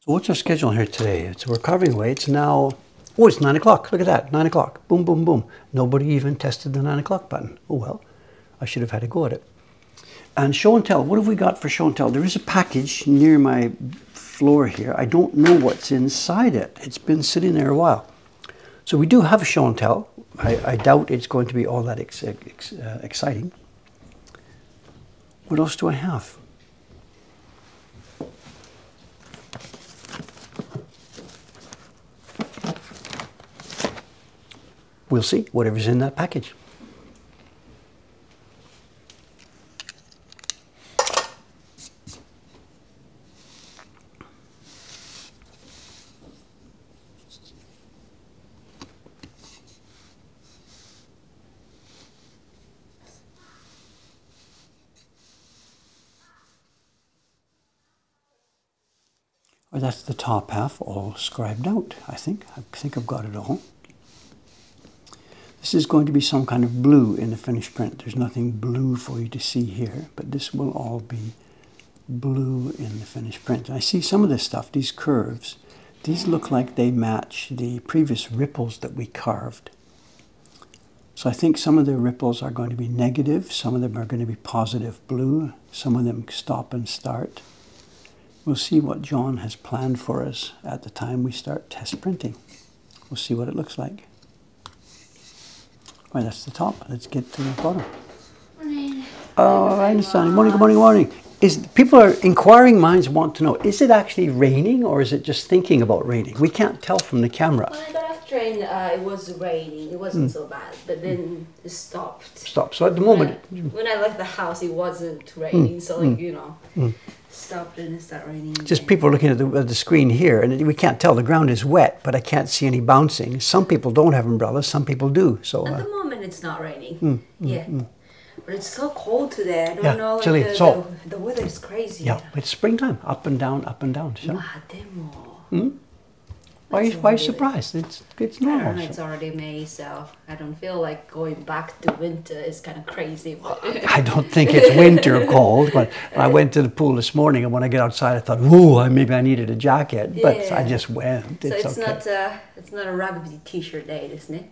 So what's our schedule here today? It's we're away. It's now, oh, it's nine o'clock. Look at that, nine o'clock. Boom, boom, boom. Nobody even tested the nine o'clock button. Oh well, I should have had a go at it. And show and tell. What have we got for show and tell? There is a package near my floor here. I don't know what's inside it. It's been sitting there a while. So we do have a show and tell. I, I doubt it's going to be all that ex ex uh, exciting. What else do I have? We'll see whatever's in that package. Well, that's the top half all scribed out, I think. I think I've got it all. This is going to be some kind of blue in the finished print. There's nothing blue for you to see here, but this will all be blue in the finished print. I see some of this stuff, these curves, these look like they match the previous ripples that we carved. So I think some of the ripples are going to be negative, some of them are going to be positive blue, some of them stop and start. We'll see what John has planned for us at the time we start test printing. We'll see what it looks like. Right, that's the top. Let's get to the bottom. Morning. Oh, I understand. Morning, good morning, morning. Is people are inquiring minds want to know: Is it actually raining, or is it just thinking about raining? We can't tell from the camera. When I got off train, uh, it was raining. It wasn't mm. so bad, but then it stopped. Stopped. So at the moment, when I, when I left the house, it wasn't raining. Mm. So like mm. you know. Mm stopped and it started raining. Just people looking at the, at the, screen here, and we can't tell. The ground is wet, but I can't see any bouncing. Some people don't have umbrellas, some people do. So At uh, the moment, it's not raining. Mm, mm, yeah. Mm. But it's so cold today. I don't yeah, know. Chilly. The, so, the, the, weather is crazy. Yeah, it's springtime. Up and down, up and down. So. Hmm? Why, why are you surprised? It's, it's normal. know, it's already May, so I don't feel like going back to winter is kind of crazy. But I don't think it's winter cold, but I went to the pool this morning, and when I get outside, I thought, "Ooh, maybe I needed a jacket," but I just went. It's so It's, it's okay. not uh, it's not a rugby t-shirt day, isn't it?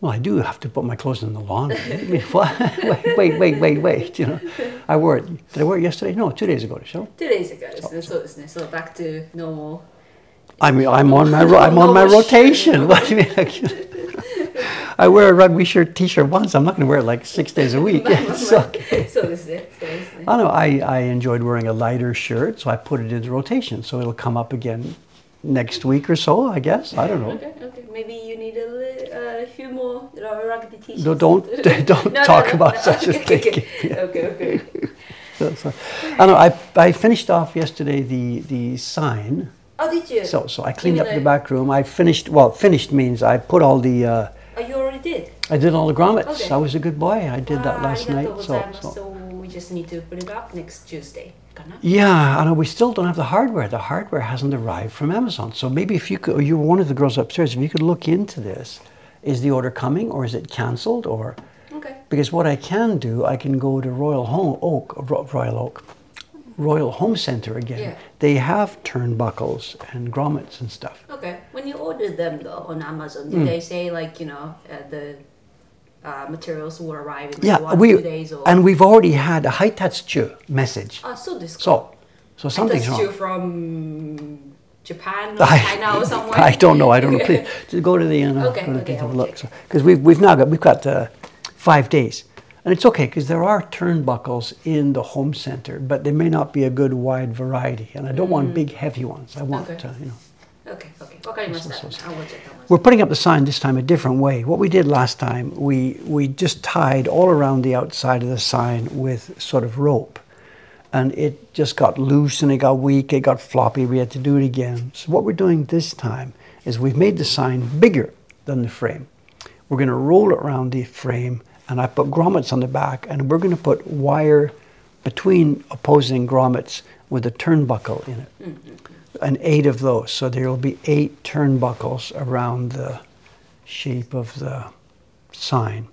well, I do have to put my clothes in the laundry. I mean, what? wait, wait, wait, wait, wait. You know, I wore it. Did I wear it yesterday? No, two days ago. So Two days ago, isn't? So, so back to normal. I mean, I'm on my ro- I'm on my rotation. What do you mean? I wear a rugby shirt, t-shirt once. I'm not going to wear it like six days a week. so, so is it? So is it? I don't know. I, I enjoyed wearing a lighter shirt, so I put it into rotation. So it'll come up again next week or so, I guess. I don't know. Okay, okay. Maybe you need a li- uh, few more rugby t-shirts. No, don't don't No, talk no, about no. such a Okay, thing. Okay, okay. okay. So, so, I know. I, I finished off yesterday the the sign. Oh, did you? So so I cleaned up the back room. I finished. Well, finished means I put all the. Uh, Oh, you already did. I did all the grommets. Okay. I was a good boy. I did that Ah, last night. So, so so we just need to put it up next Tuesday. Yeah, know we still don't have the hardware. The hardware hasn't arrived from Amazon. So maybe if you could, you were one of the girls upstairs, if you could look into this, is the order coming or is it cancelled or? Okay. Because what I can do, I can go to Royal Home Oak, Ro- Royal Oak, Royal Home Center again. Yeah. They have turnbuckles and grommets and stuff. Okay. When you ordered them though on Amazon, did they say like you know uh, the uh, materials will arrive in like Yeah, one we two days or? and we've already had a Haitatsu message. ah, so this. So, so something's wrong. from Japan or I, China or somewhere. I don't know. I don't know. Please to go to the uh, Okay, okay, have a look. Because we've we've now got we've got uh, five days, and it's okay because there are turnbuckles in the home center, but there may not be a good wide variety. And I don't mm. want big heavy ones. I want, okay. To, you know. Okay, okay. okay so, so, so. We're putting up the sign this time a different way. What we did last time, we, we just tied all around the outside of the sign with sort of rope. And it just got loose and it got weak, it got floppy, we had to do it again. So what we're doing this time is we've made the sign bigger than the frame. We're going to roll it around the frame and I put grommets on the back and we're going to put wire between opposing grommets with a turnbuckle in it and eight of those. So there will be eight turnbuckles around the shape of the sign.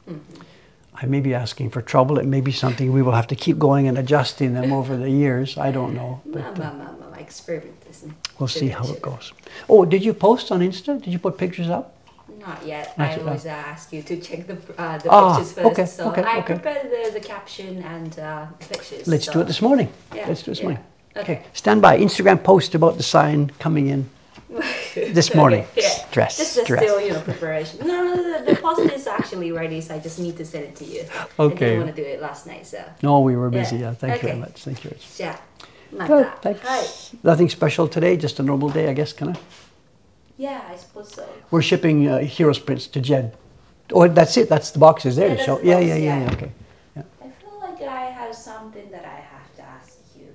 I may be asking for trouble. It may be something we will have to keep going and adjusting them over the years. I don't know. But uh, ma, ma, experiment isn't we'll see how it goes. Oh, did you post on Insta? Did you put pictures up? Not yet. Not I yet. always uh, ask you to check the, uh, the ah, pictures first. Okay, so okay, I okay. prepared the, the caption and uh, pictures. Let's so. do it this morning. Yeah, Let's do it this yeah. morning. Okay. okay. Stand by. Instagram post about the sign coming in this morning. okay. yeah. Dress. This is dress. still, you know, preparation. No, no, no, the post is actually ready, so I just need to send it to you. Okay. I didn't want to do it last night, so. No, we were busy. Yeah. yeah. Thank okay. you very much. Thank you. Yeah. Like well, thanks. Hi. Nothing special today. Just a normal day, I guess, kind of. Yeah, I suppose so. We're shipping uh, Heroes Prints to Jed. Oh, that's it. That's the boxes there Yeah, to show. Yeah, yeah, yeah, yeah. Okay. Yeah. I feel like I have something that I have to ask you,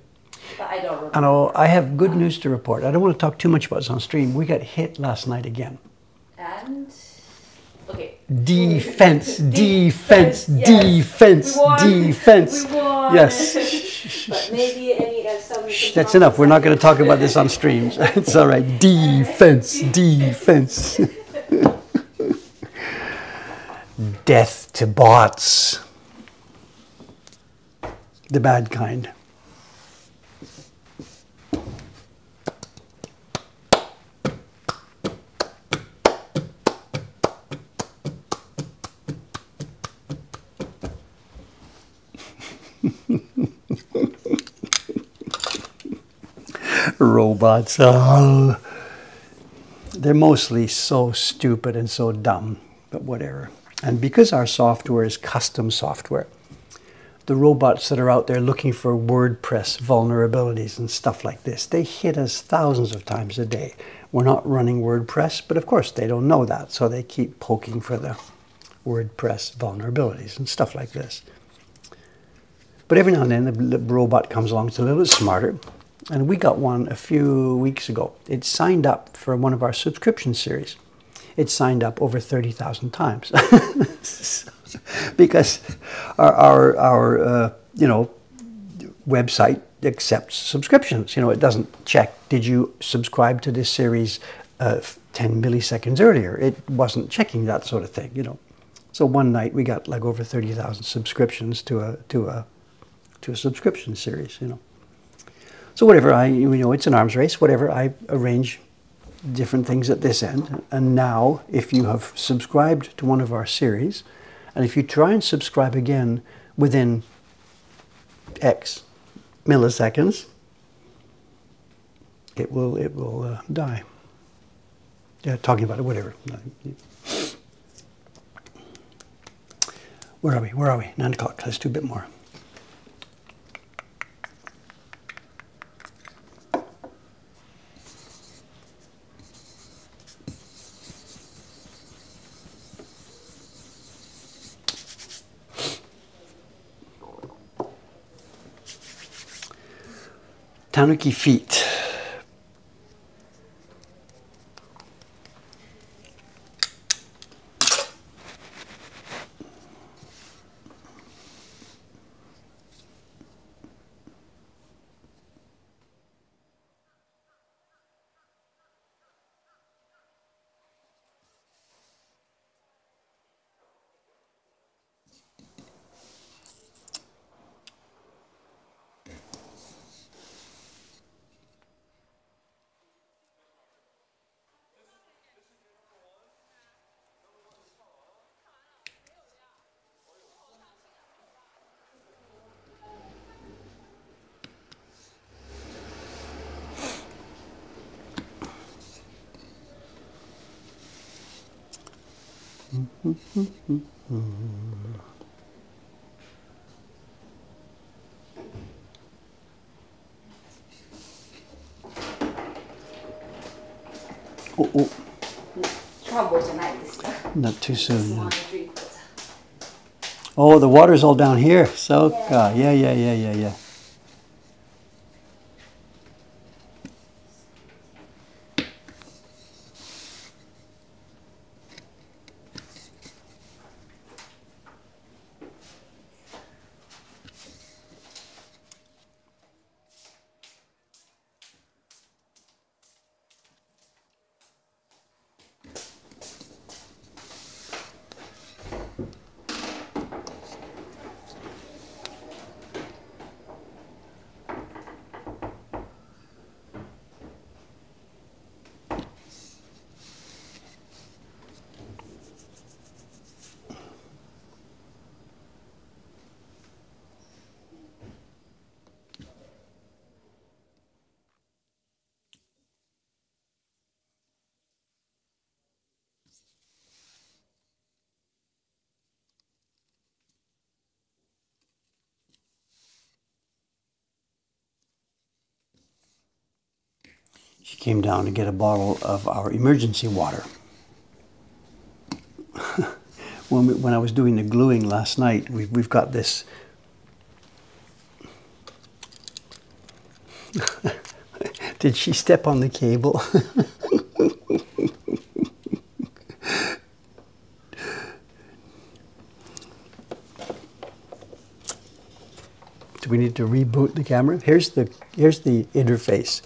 but I don't remember. I know. I have good news to report. I don't want to talk too much about this on stream. We got hit last night again. And okay. Defense, defense, yes. defense, We defense. Yes. but maybe any some. Shh, That's enough. We're not going to talk about this on streams. It's all right. Defense, defense. Death to bots. The bad kind. Robots. Oh. They're mostly so stupid and so dumb, but whatever. And because our software is custom software, the robots that are out there looking for WordPress vulnerabilities and stuff like this, they hit us thousands of times a day. We're not running WordPress, but of course they don't know that, so they keep poking for the WordPress vulnerabilities and stuff like this. But every now and then the, the robot comes along, it's a little bit smarter. And we got one a few weeks ago. It signed up for one of our subscription series. It signed up over 30,000 times. because our, our, our uh, you know, website accepts subscriptions. You know, it doesn't check, did you subscribe to this series uh, 10 milliseconds earlier. It wasn't checking that sort of thing, you know. So one night we got like over 30,000 subscriptions to a to a to a subscription series, you know. So whatever I you know it's an arms race. Whatever I arrange different things at this end, and now if you have subscribed to one of our series, and if you try and subscribe again within X milliseconds, it will it will uh, die. Yeah, talking about it, whatever. Where are we? Where are we? Nine o'clock. Let's do a bit more. Tanuki feet. Oh, oh. おお trouble tonight this time. Not too soon. Oh, the water's all down here. So, yeah, uh, yeah, yeah, yeah, yeah. yeah. Down to get a bottle of our emergency water. when, we, when I was doing the gluing last night, we've, we've got this. Did she step on the cable? Do we need to reboot the camera? Here's the here's the interface.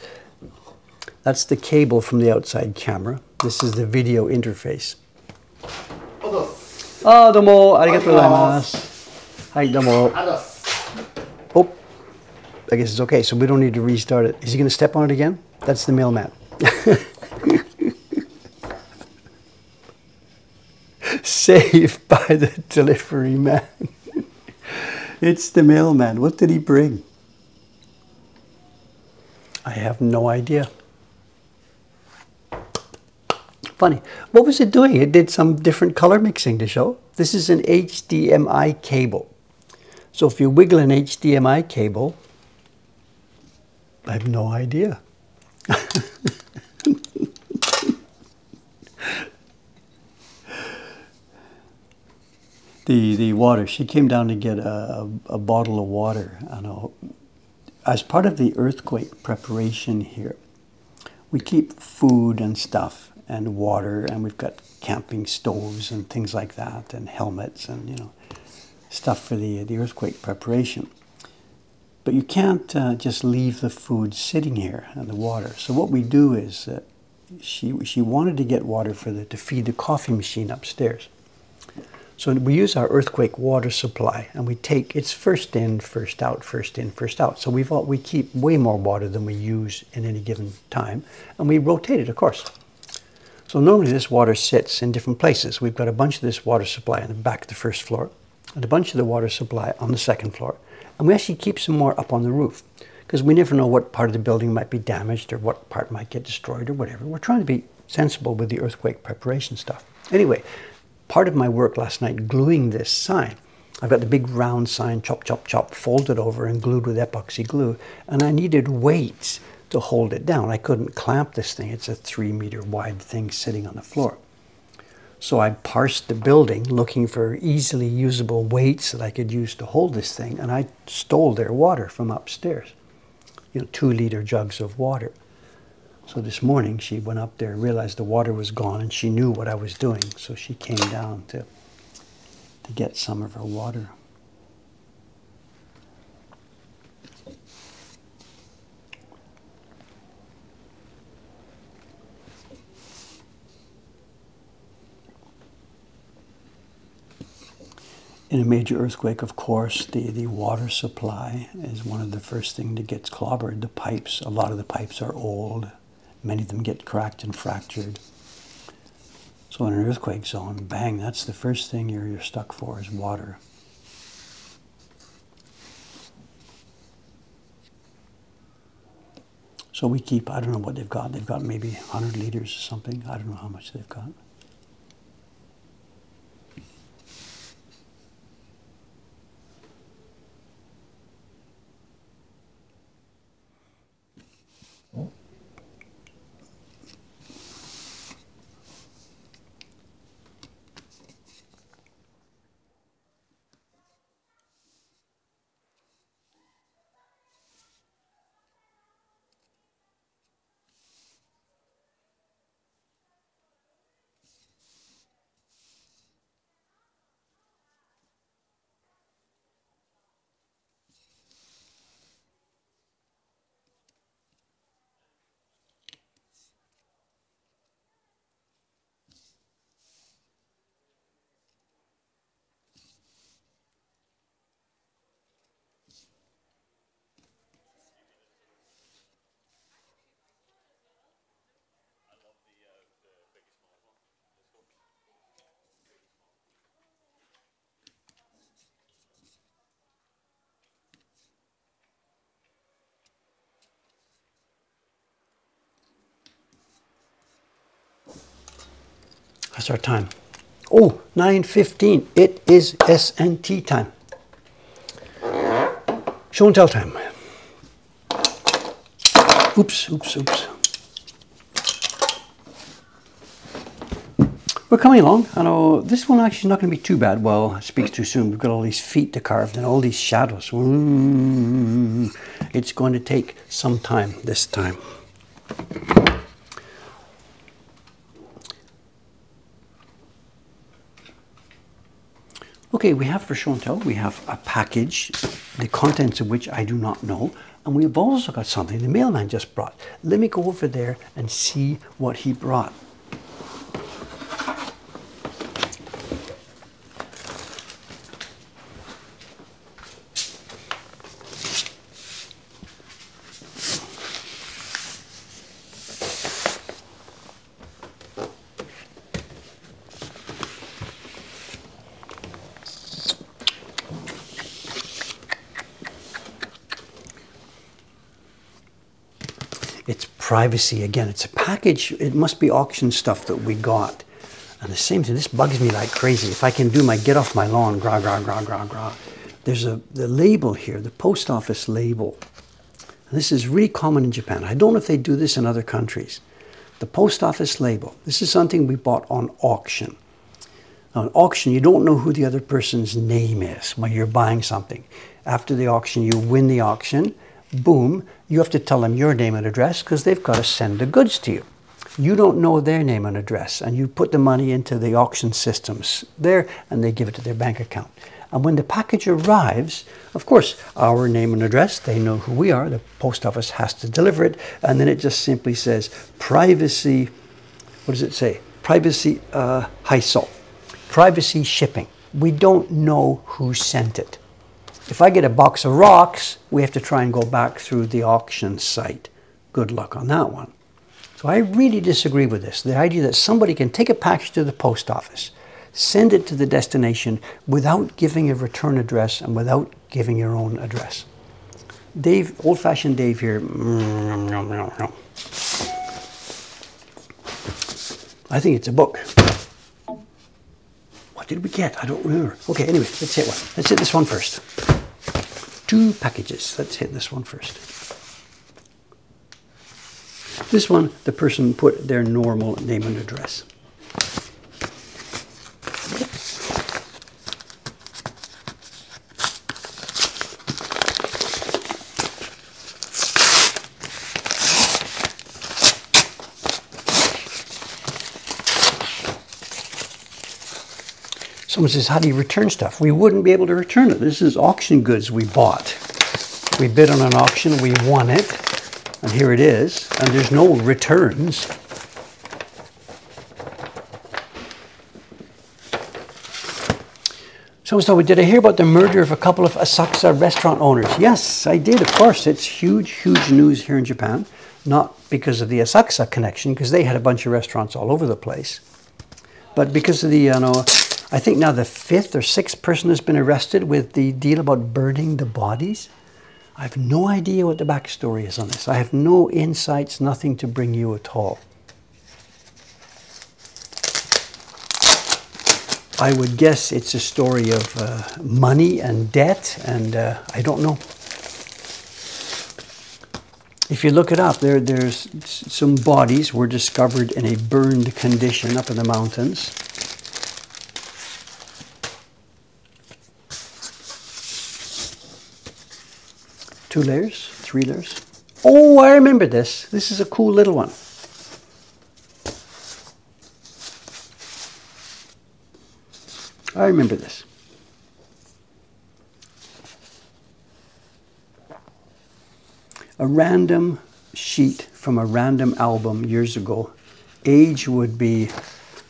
That's the cable from the outside camera. This is the video interface. Ah, domo, arigatou gozaimasu. Hi, domo. Oh, I guess it's okay, so we don't need to restart it. Is he gonna step on it again? That's the mailman. Saved by the delivery man. it's the mailman. What did he bring? I have no idea. Funny. What was it doing? It did some different color mixing to show. This is an HDMI cable. So if you wiggle an HDMI cable, I have no idea. the the water. She came down to get a, a, bottle of water. I know. As part of the earthquake preparation here, we keep food and stuff and water, and we've got camping stoves and things like that, and helmets and you know stuff for the the earthquake preparation. But you can't uh, just leave the food sitting here and the water. So what we do is, uh, she she wanted to get water for the to feed the coffee machine upstairs. So we use our earthquake water supply, and we take it's first in, first out, first in, first out. So we've all, we keep way more water than we use in any given time, and we rotate it, of course. So normally this water sits in different places. We've got a bunch of this water supply in the back of the first floor, and a bunch of the water supply on the second floor, and we actually keep some more up on the roof because we never know what part of the building might be damaged or what part might get destroyed or whatever. We're trying to be sensible with the earthquake preparation stuff. Anyway, part of my work last night gluing this sign, I've got the big round sign, chop, chop, chop, folded over and glued with epoxy glue, and I needed weights to hold it down. I couldn't clamp this thing. It's a three meter wide thing sitting on the floor. So I parsed the building looking for easily usable weights that I could use to hold this thing, and I stole their water from upstairs you know, two liter jugs of water. So this morning she went up there, realized the water was gone, and she knew what I was doing. So she came down to, to get some of her water. In a major earthquake, of course, the, the water supply is one of the first thing that gets clobbered. The pipes, a lot of the pipes are old. Many of them get cracked and fractured. So in an earthquake zone, bang, that's the first thing you're, you're stuck for is water. So we keep, I don't know what they've got. They've got maybe 100 liters or something. I don't know how much they've got. That's our time. Oh, 9.15. It is SNT time. Show and tell time. Oops, oops, oops. We're coming along. I know this one actually is not going to be too bad. Well, it speaks too soon. We've got all these feet to carve and all these shadows. It's going to take some time this time. Okay, we have for tell, we have a package, the contents of which I do not know, and we've also got something the mailman just brought. Let me go over there and see what he brought. Privacy again. It's a package. It must be auction stuff that we got. And the same thing, this bugs me like crazy. If I can do my get off my lawn, gra, gra, gra, gra, gra. There's a the label here, the post office label. And this is really common in Japan. I don't know if they do this in other countries. The post office label. This is something we bought on auction. Now, on auction, you don't know who the other person's name is when you're buying something. After the auction, you win the auction boom, you have to tell them your name and address because they've got to send the goods to you. You don't know their name and address, and you put the money into the auction systems there, and they give it to their bank account. And when the package arrives, of course, our name and address, they know who we are, the post office has to deliver it, and then it just simply says privacy what does it say? Privacy uh, salt. Privacy shipping. We don't know who sent it. If I get a box of rocks, we have to try and go back through the auction site. Good luck on that one. So I really disagree with this. The idea that somebody can take a package to the post office, send it to the destination without giving a return address and without giving your own address. Dave, old fashioned Dave here. I think it's a book. What did we get? I don't remember. Okay, anyway, let's hit one. Let's hit this one first. Two packages. Let's hit this one first. This one, the person put their normal name and address. Someone says, How do you return stuff? We wouldn't be able to return it. This is auction goods we bought. We bid on an auction, we won it, and here it is, and there's no returns. So, so did I hear about the murder of a couple of Asakusa restaurant owners? Yes, I did, of course. It's huge, huge news here in Japan. Not because of the Asakusa connection, because they had a bunch of restaurants all over the place, but because of the, you know, I think now the fifth or sixth person has been arrested with the deal about burning the bodies. I have no idea what the backstory is on this. I have no insights, nothing to bring you at all. I would guess it's a story of uh, money and debt, and uh, I don't know. If you look it up, there, there's some bodies were discovered in a burned condition up in the mountains. Two layers, three layers. Oh, I remember this. This is a cool little one. I remember this. A random sheet from a random album years ago. Age would be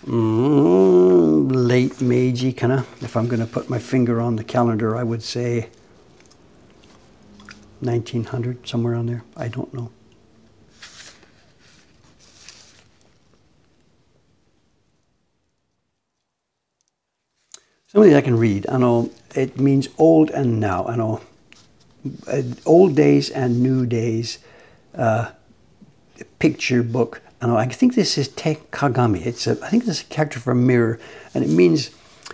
mm, late Meiji, kind of. If I'm going to put my finger on the calendar, I would say 1900, somewhere on there. I don't know. Something I can read. I know it means old and now. I know uh, old days and new days uh, picture book. I know. I think this is Tek Kagami. It's a, I think this is a character a mirror, and it means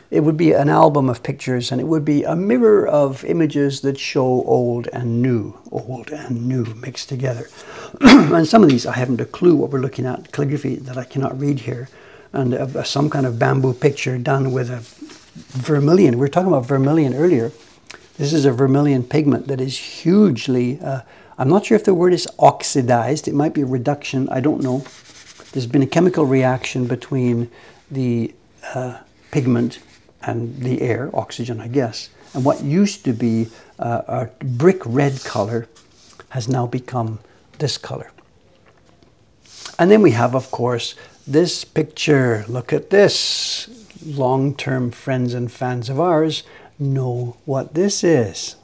it would be an album of pictures and it would be a mirror of images that show old and new, old and new mixed together. and some of these I haven't a clue what we're looking at, calligraphy that I cannot read here, and some kind of bamboo picture done with a vermilion. We were talking about vermilion earlier. This is a vermilion pigment that is hugely, uh, I'm not sure if the word is oxidized, it might be reduction, I don't know. There's been a chemical reaction between the uh, pigment and the air, oxygen, I guess. And what used to be uh, a brick red color has now become this color. And then we have, of course, this picture. Look at this. Long term friends and fans of ours know what this is.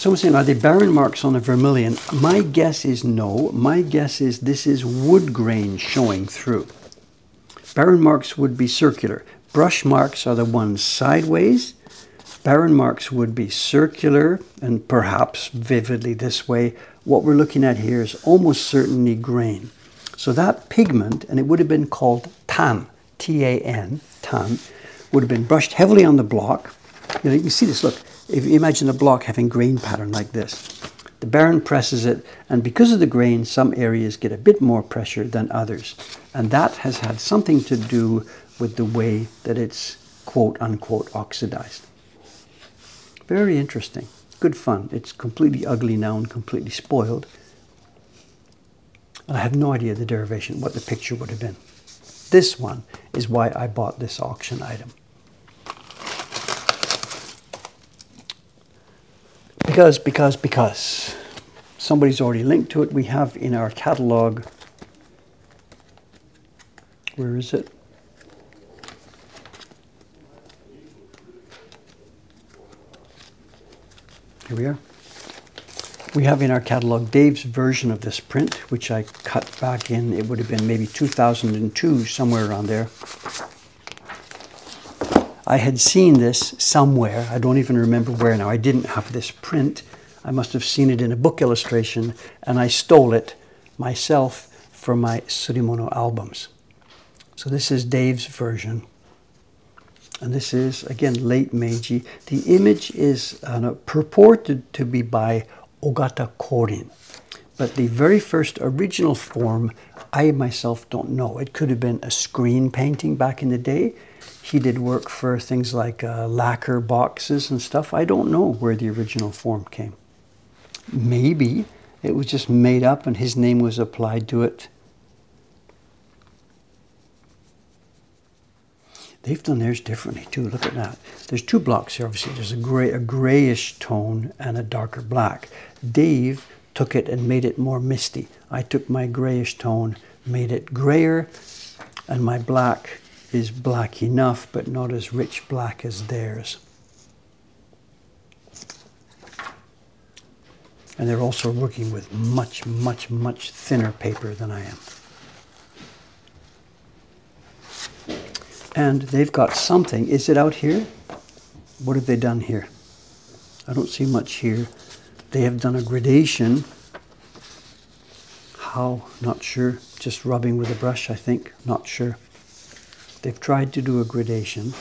Someone saying, are they baren marks on the vermilion? My guess is no. My guess is this is wood grain showing through. Baren marks would be circular. Brush marks are the ones sideways. Baren marks would be circular and perhaps vividly this way. What we're looking at here is almost certainly grain. So that pigment, and it would have been called tan, T-A-N, tan, would have been brushed heavily on the block. You know, you can see this, look, if you imagine a block having grain pattern like this, the Baren presses it, and because of the grain, some areas get a bit more pressure than others. And that has had something to do with the way that it's quote unquote oxidized. Very interesting. Good fun. It's completely ugly now and completely spoiled. And I have no idea the derivation, what the picture would have been. This one is why I bought this auction item. Because, because, because. Somebody's already linked to it. We have in our catalog. Where is it? Here we are. We have in our catalog Dave's version of this print, which I cut back in. It would have been maybe 2002, somewhere around there. I had seen this somewhere. I don't even remember where now. I didn't have this print. I must have seen it in a book illustration, and I stole it myself for my Surimono albums. So this is Dave's version. And this is, again, late Meiji. The image is uh, purported to be by Ogata Korin. But the very first original form, I myself don't know. It could have been a screen painting back in the day. He did work for things like uh, lacquer boxes and stuff. I don't know where the original form came. Maybe it was just made up and his name was applied to it. They've done theirs differently too. Look at that. There's two blocks here, obviously. There's a gray, a grayish tone and a darker black. Dave took it and made it more misty. I took my grayish tone, made it grayer, and my black is black enough, but not as rich black as theirs. And they're also working with much, much, much thinner paper than I am. And they've got something. Is it out here? What have they done here? I don't see much here. They have done a gradation. How? Not sure. Just rubbing with a brush, I think. Not sure. They've tried to do a gradation.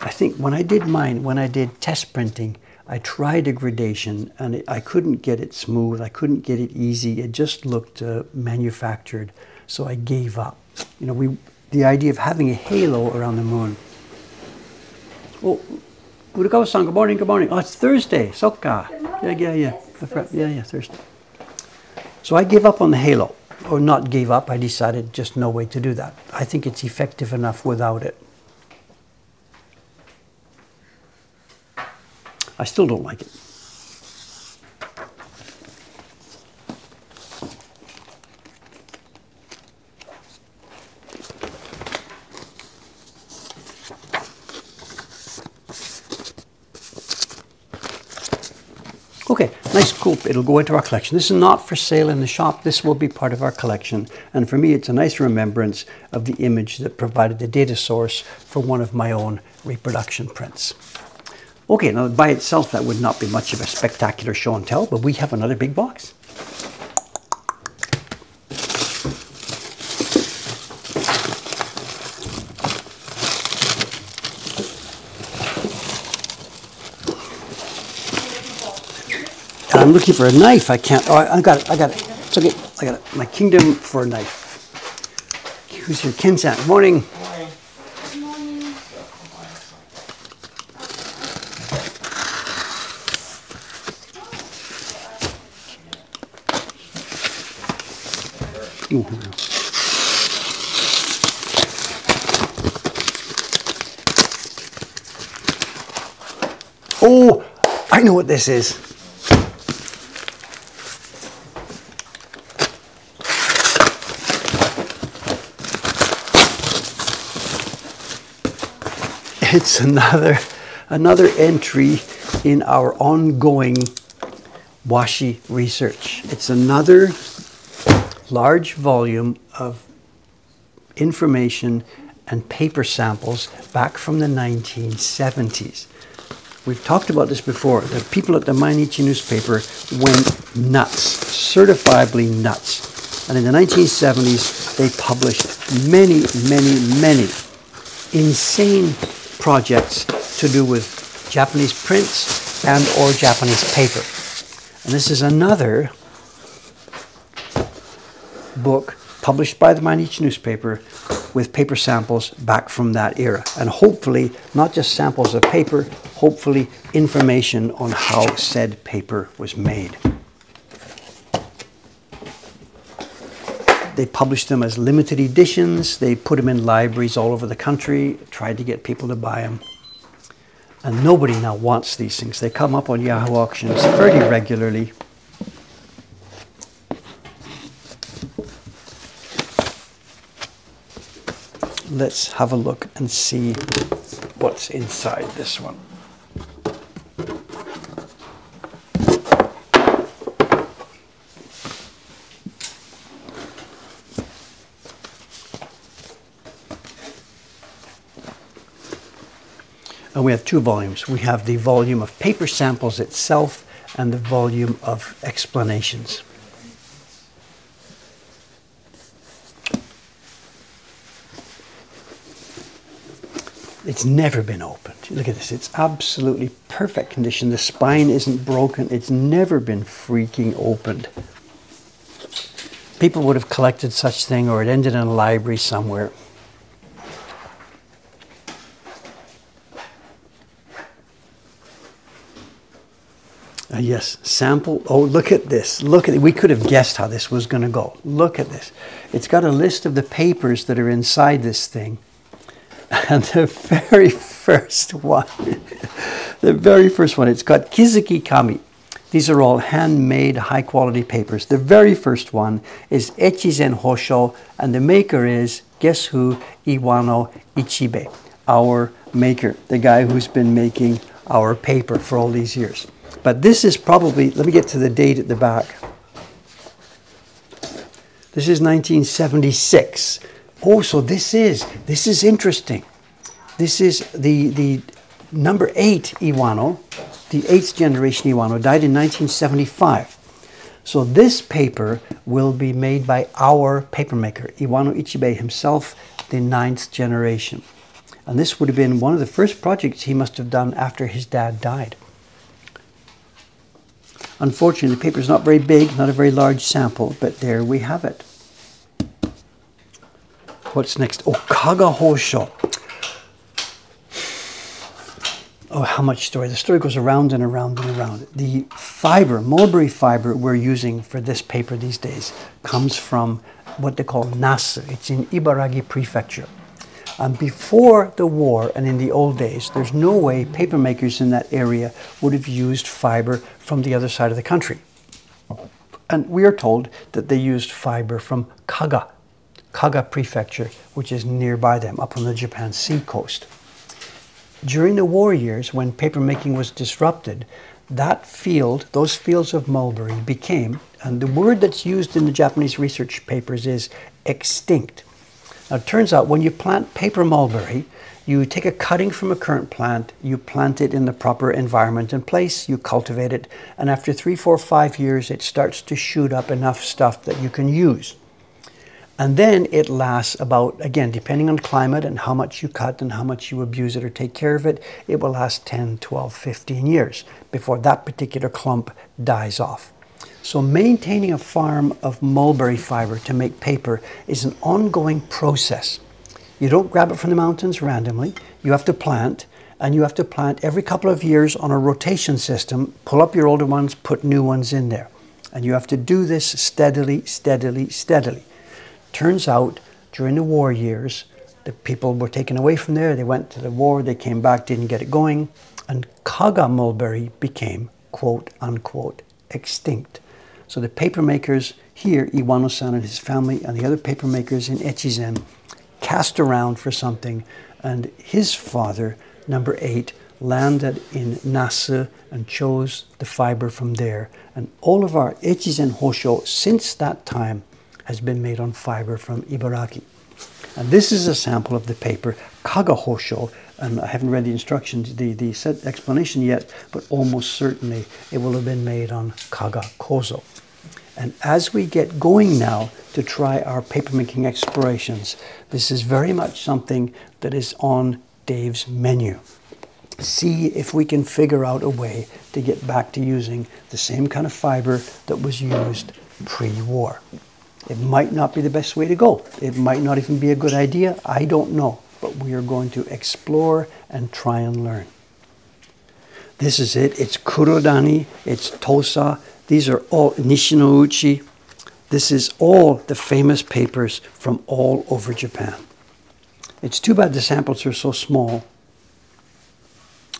I think when I did mine, when I did test printing, I tried a gradation and it, I couldn't get it smooth. I couldn't get it easy. It just looked uh, manufactured. So I gave up. You know, we the idea of having a halo around the moon. Oh, good morning, good morning. Oh, it's Thursday. Sokka. Yeah, yeah, yeah. Yes, yeah, yeah, Thursday. So I gave up on the halo. Or not gave up, I decided just no way to do that. I think it's effective enough without it. I still don't like it. Okay, nice, cool. It'll go into our collection. This is not for sale in the shop. This will be part of our collection. And for me, it's a nice remembrance of the image that provided the data source for one of my own reproduction prints. Okay, now by itself, that would not be much of a spectacular show and tell, but we have another big box. I'm looking for a knife. I can't. Oh, I, I got it. I got it. It's okay. I got it. My kingdom for a knife. Who's here? Ken-san. Morning. Ooh. Oh, I know what this is. It's another another entry in our ongoing washi research. It's another large volume of information and paper samples back from the 1970s. We've talked about this before. The people at the Mainichi newspaper went nuts, certifiably nuts. And in the 1970s, they published many, many, many insane projects to do with Japanese prints and or Japanese paper. And this is another book published by the Mainichi newspaper with paper samples back from that era. And hopefully, not just samples of paper, hopefully information on how said paper was made. They published them as limited editions. They put them in libraries all over the country, tried to get people to buy them. And nobody now wants these things. They come up on Yahoo auctions fairly regularly. Let's have a look and see what's inside this one. And we have two volumes. We have the volume of paper samples itself and the volume of explanations. It's never been opened. Look at this. It's absolutely perfect condition. The spine isn't broken. It's never been freaking opened. People would have collected such thing or it ended in a library somewhere. Uh, yes, sample. Oh, look at this. Look at it. We could have guessed how this was going to go. Look at this. It's got a list of the papers that are inside this thing. And the very first one, the very first one, it's got Kizuki Kami. These are all handmade, high quality papers. The very first one is Echizen Hosho, and the maker is, guess who? Iwano Ichibei, our maker, the guy who's been making our paper for all these years. But this is probably, let me get to the date at the back. This is 1976. Oh, so this is, this is interesting. This is the, the number eight Iwano, the eighth generation Iwano, died in 1975. So this paper will be made by our papermaker, Iwano Ichibei himself, the ninth generation. And this would have been one of the first projects he must have done after his dad died. Unfortunately, the paper is not very big, not a very large sample, but there we have it. What's next? Oh, Kaga Hosho. Oh, how much story. The story goes around and around and around. The fiber, mulberry fiber we're using for this paper these days comes from what they call Nasu. It's in Ibaragi Prefecture. And before the war and in the old days, there's no way paper makers in that area would have used fiber from the other side of the country. And we are told that they used fiber from Kaga, Kaga Prefecture, which is nearby them, up on the Japan Sea coast. During the war years, when papermaking was disrupted, that field, those fields of mulberry became, and the word that's used in the Japanese research papers is extinct. Now, it turns out when you plant paper mulberry, you take a cutting from a current plant, you plant it in the proper environment and place, you cultivate it, and after three, four, five years, it starts to shoot up enough stuff that you can use. And then it lasts about, again, depending on climate and how much you cut and how much you abuse it or take care of it, it will last 10, 12, 15 years before that particular clump dies off. So maintaining a farm of mulberry fiber to make paper is an ongoing process. You don't grab it from the mountains randomly. You have to plant, and you have to plant every couple of years on a rotation system, pull up your older ones, put new ones in there. And you have to do this steadily, steadily, steadily. Turns out, during the war years, the people were taken away from there. They went to the war, they came back, didn't get it going, and Kaga mulberry became, quote unquote, extinct. So the papermakers here, Iwano-san and his family, and the other papermakers in Echizen, cast around for something, and his father, number eight, landed in Nasu and chose the fiber from there. And all of our Echizen Hosho since that time has been made on fiber from Ibaraki. And this is a sample of the paper Kaga Hosho, and I haven't read the instructions, the, the set explanation yet, but almost certainly it will have been made on Kaga Kozo. And as we get going now to try our papermaking explorations, this is very much something that is on Dave's menu. See if we can figure out a way to get back to using the same kind of fiber that was used pre-war. It might not be the best way to go. It might not even be a good idea. I don't know. But we are going to explore and try and learn. This is it. It's Kurodani, it's Tosa, these are all Nishinouchi. This is all the famous papers from all over Japan. It's too bad the samples are so small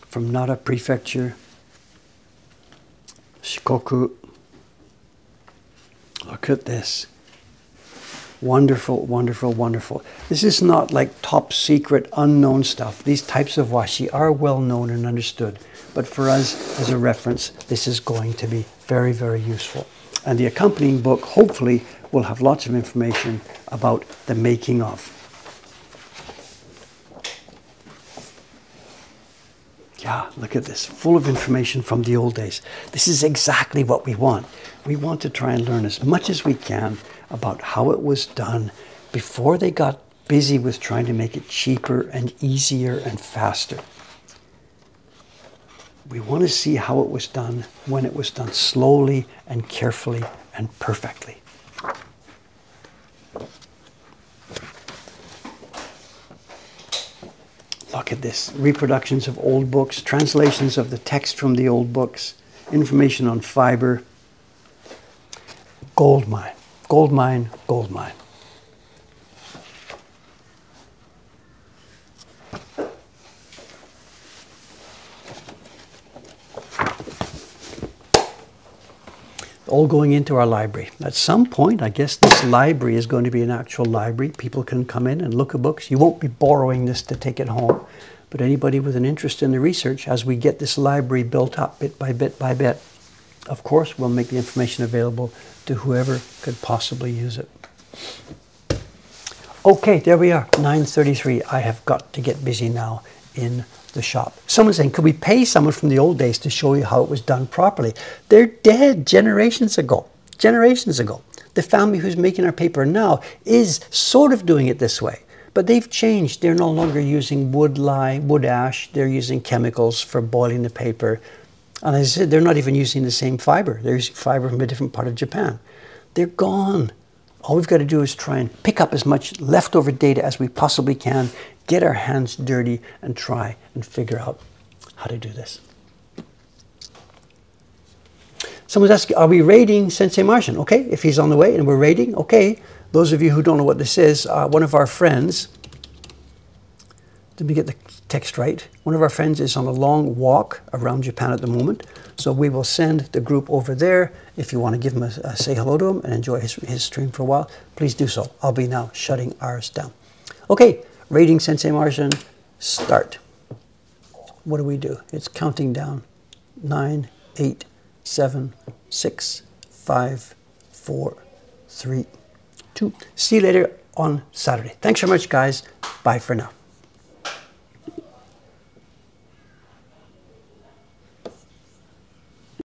from Nara Prefecture, Shikoku. Look at this. Wonderful, wonderful, wonderful. This is not like top secret, unknown stuff. These types of washi are well known and understood. But for us, as a reference, this is going to be very, very useful. And the accompanying book, hopefully, will have lots of information about the making of. Yeah, look at this, full of information from the old days. This is exactly what we want. We want to try and learn as much as we can about how it was done before they got busy with trying to make it cheaper and easier and faster. We want to see how it was done when it was done slowly and carefully and perfectly. Look at this reproductions of old books, translations of the text from the old books, information on fiber. Gold mine, gold mine, gold mine. all going into our library. At some point, I guess this library is going to be an actual library. People can come in and look at books. You won't be borrowing this to take it home. But anybody with an interest in the research, as we get this library built up bit by bit by bit, of course, we'll make the information available to whoever could possibly use it. Okay, there we are, 9.33. I have got to get busy now in the shop. Someone's saying, could we pay someone from the old days to show you how it was done properly? They're dead generations ago. Generations ago. The family who's making our paper now is sort of doing it this way. But they've changed. They're no longer using wood lye, wood ash. They're using chemicals for boiling the paper. And I said, they're not even using the same fiber. They're using fiber from a different part of Japan. They're gone. All we've got to do is try and pick up as much leftover data as we possibly can get our hands dirty and try and figure out how to do this. Someone's asking, are we raiding Sensei Martian? Okay, if he's on the way and we're raiding, okay. Those of you who don't know what this is, uh, one of our friends, let me get the text right. One of our friends is on a long walk around Japan at the moment. So we will send the group over there. If you want to give him a, a say hello to him and enjoy his, his stream for a while, please do so. I'll be now shutting ours down. Okay, Raiding Sensei Martian, start. What do we do? It's counting down. Nine, eight, seven, six, five, four, three, two. See you later on Saturday. Thanks so much, guys. Bye for now.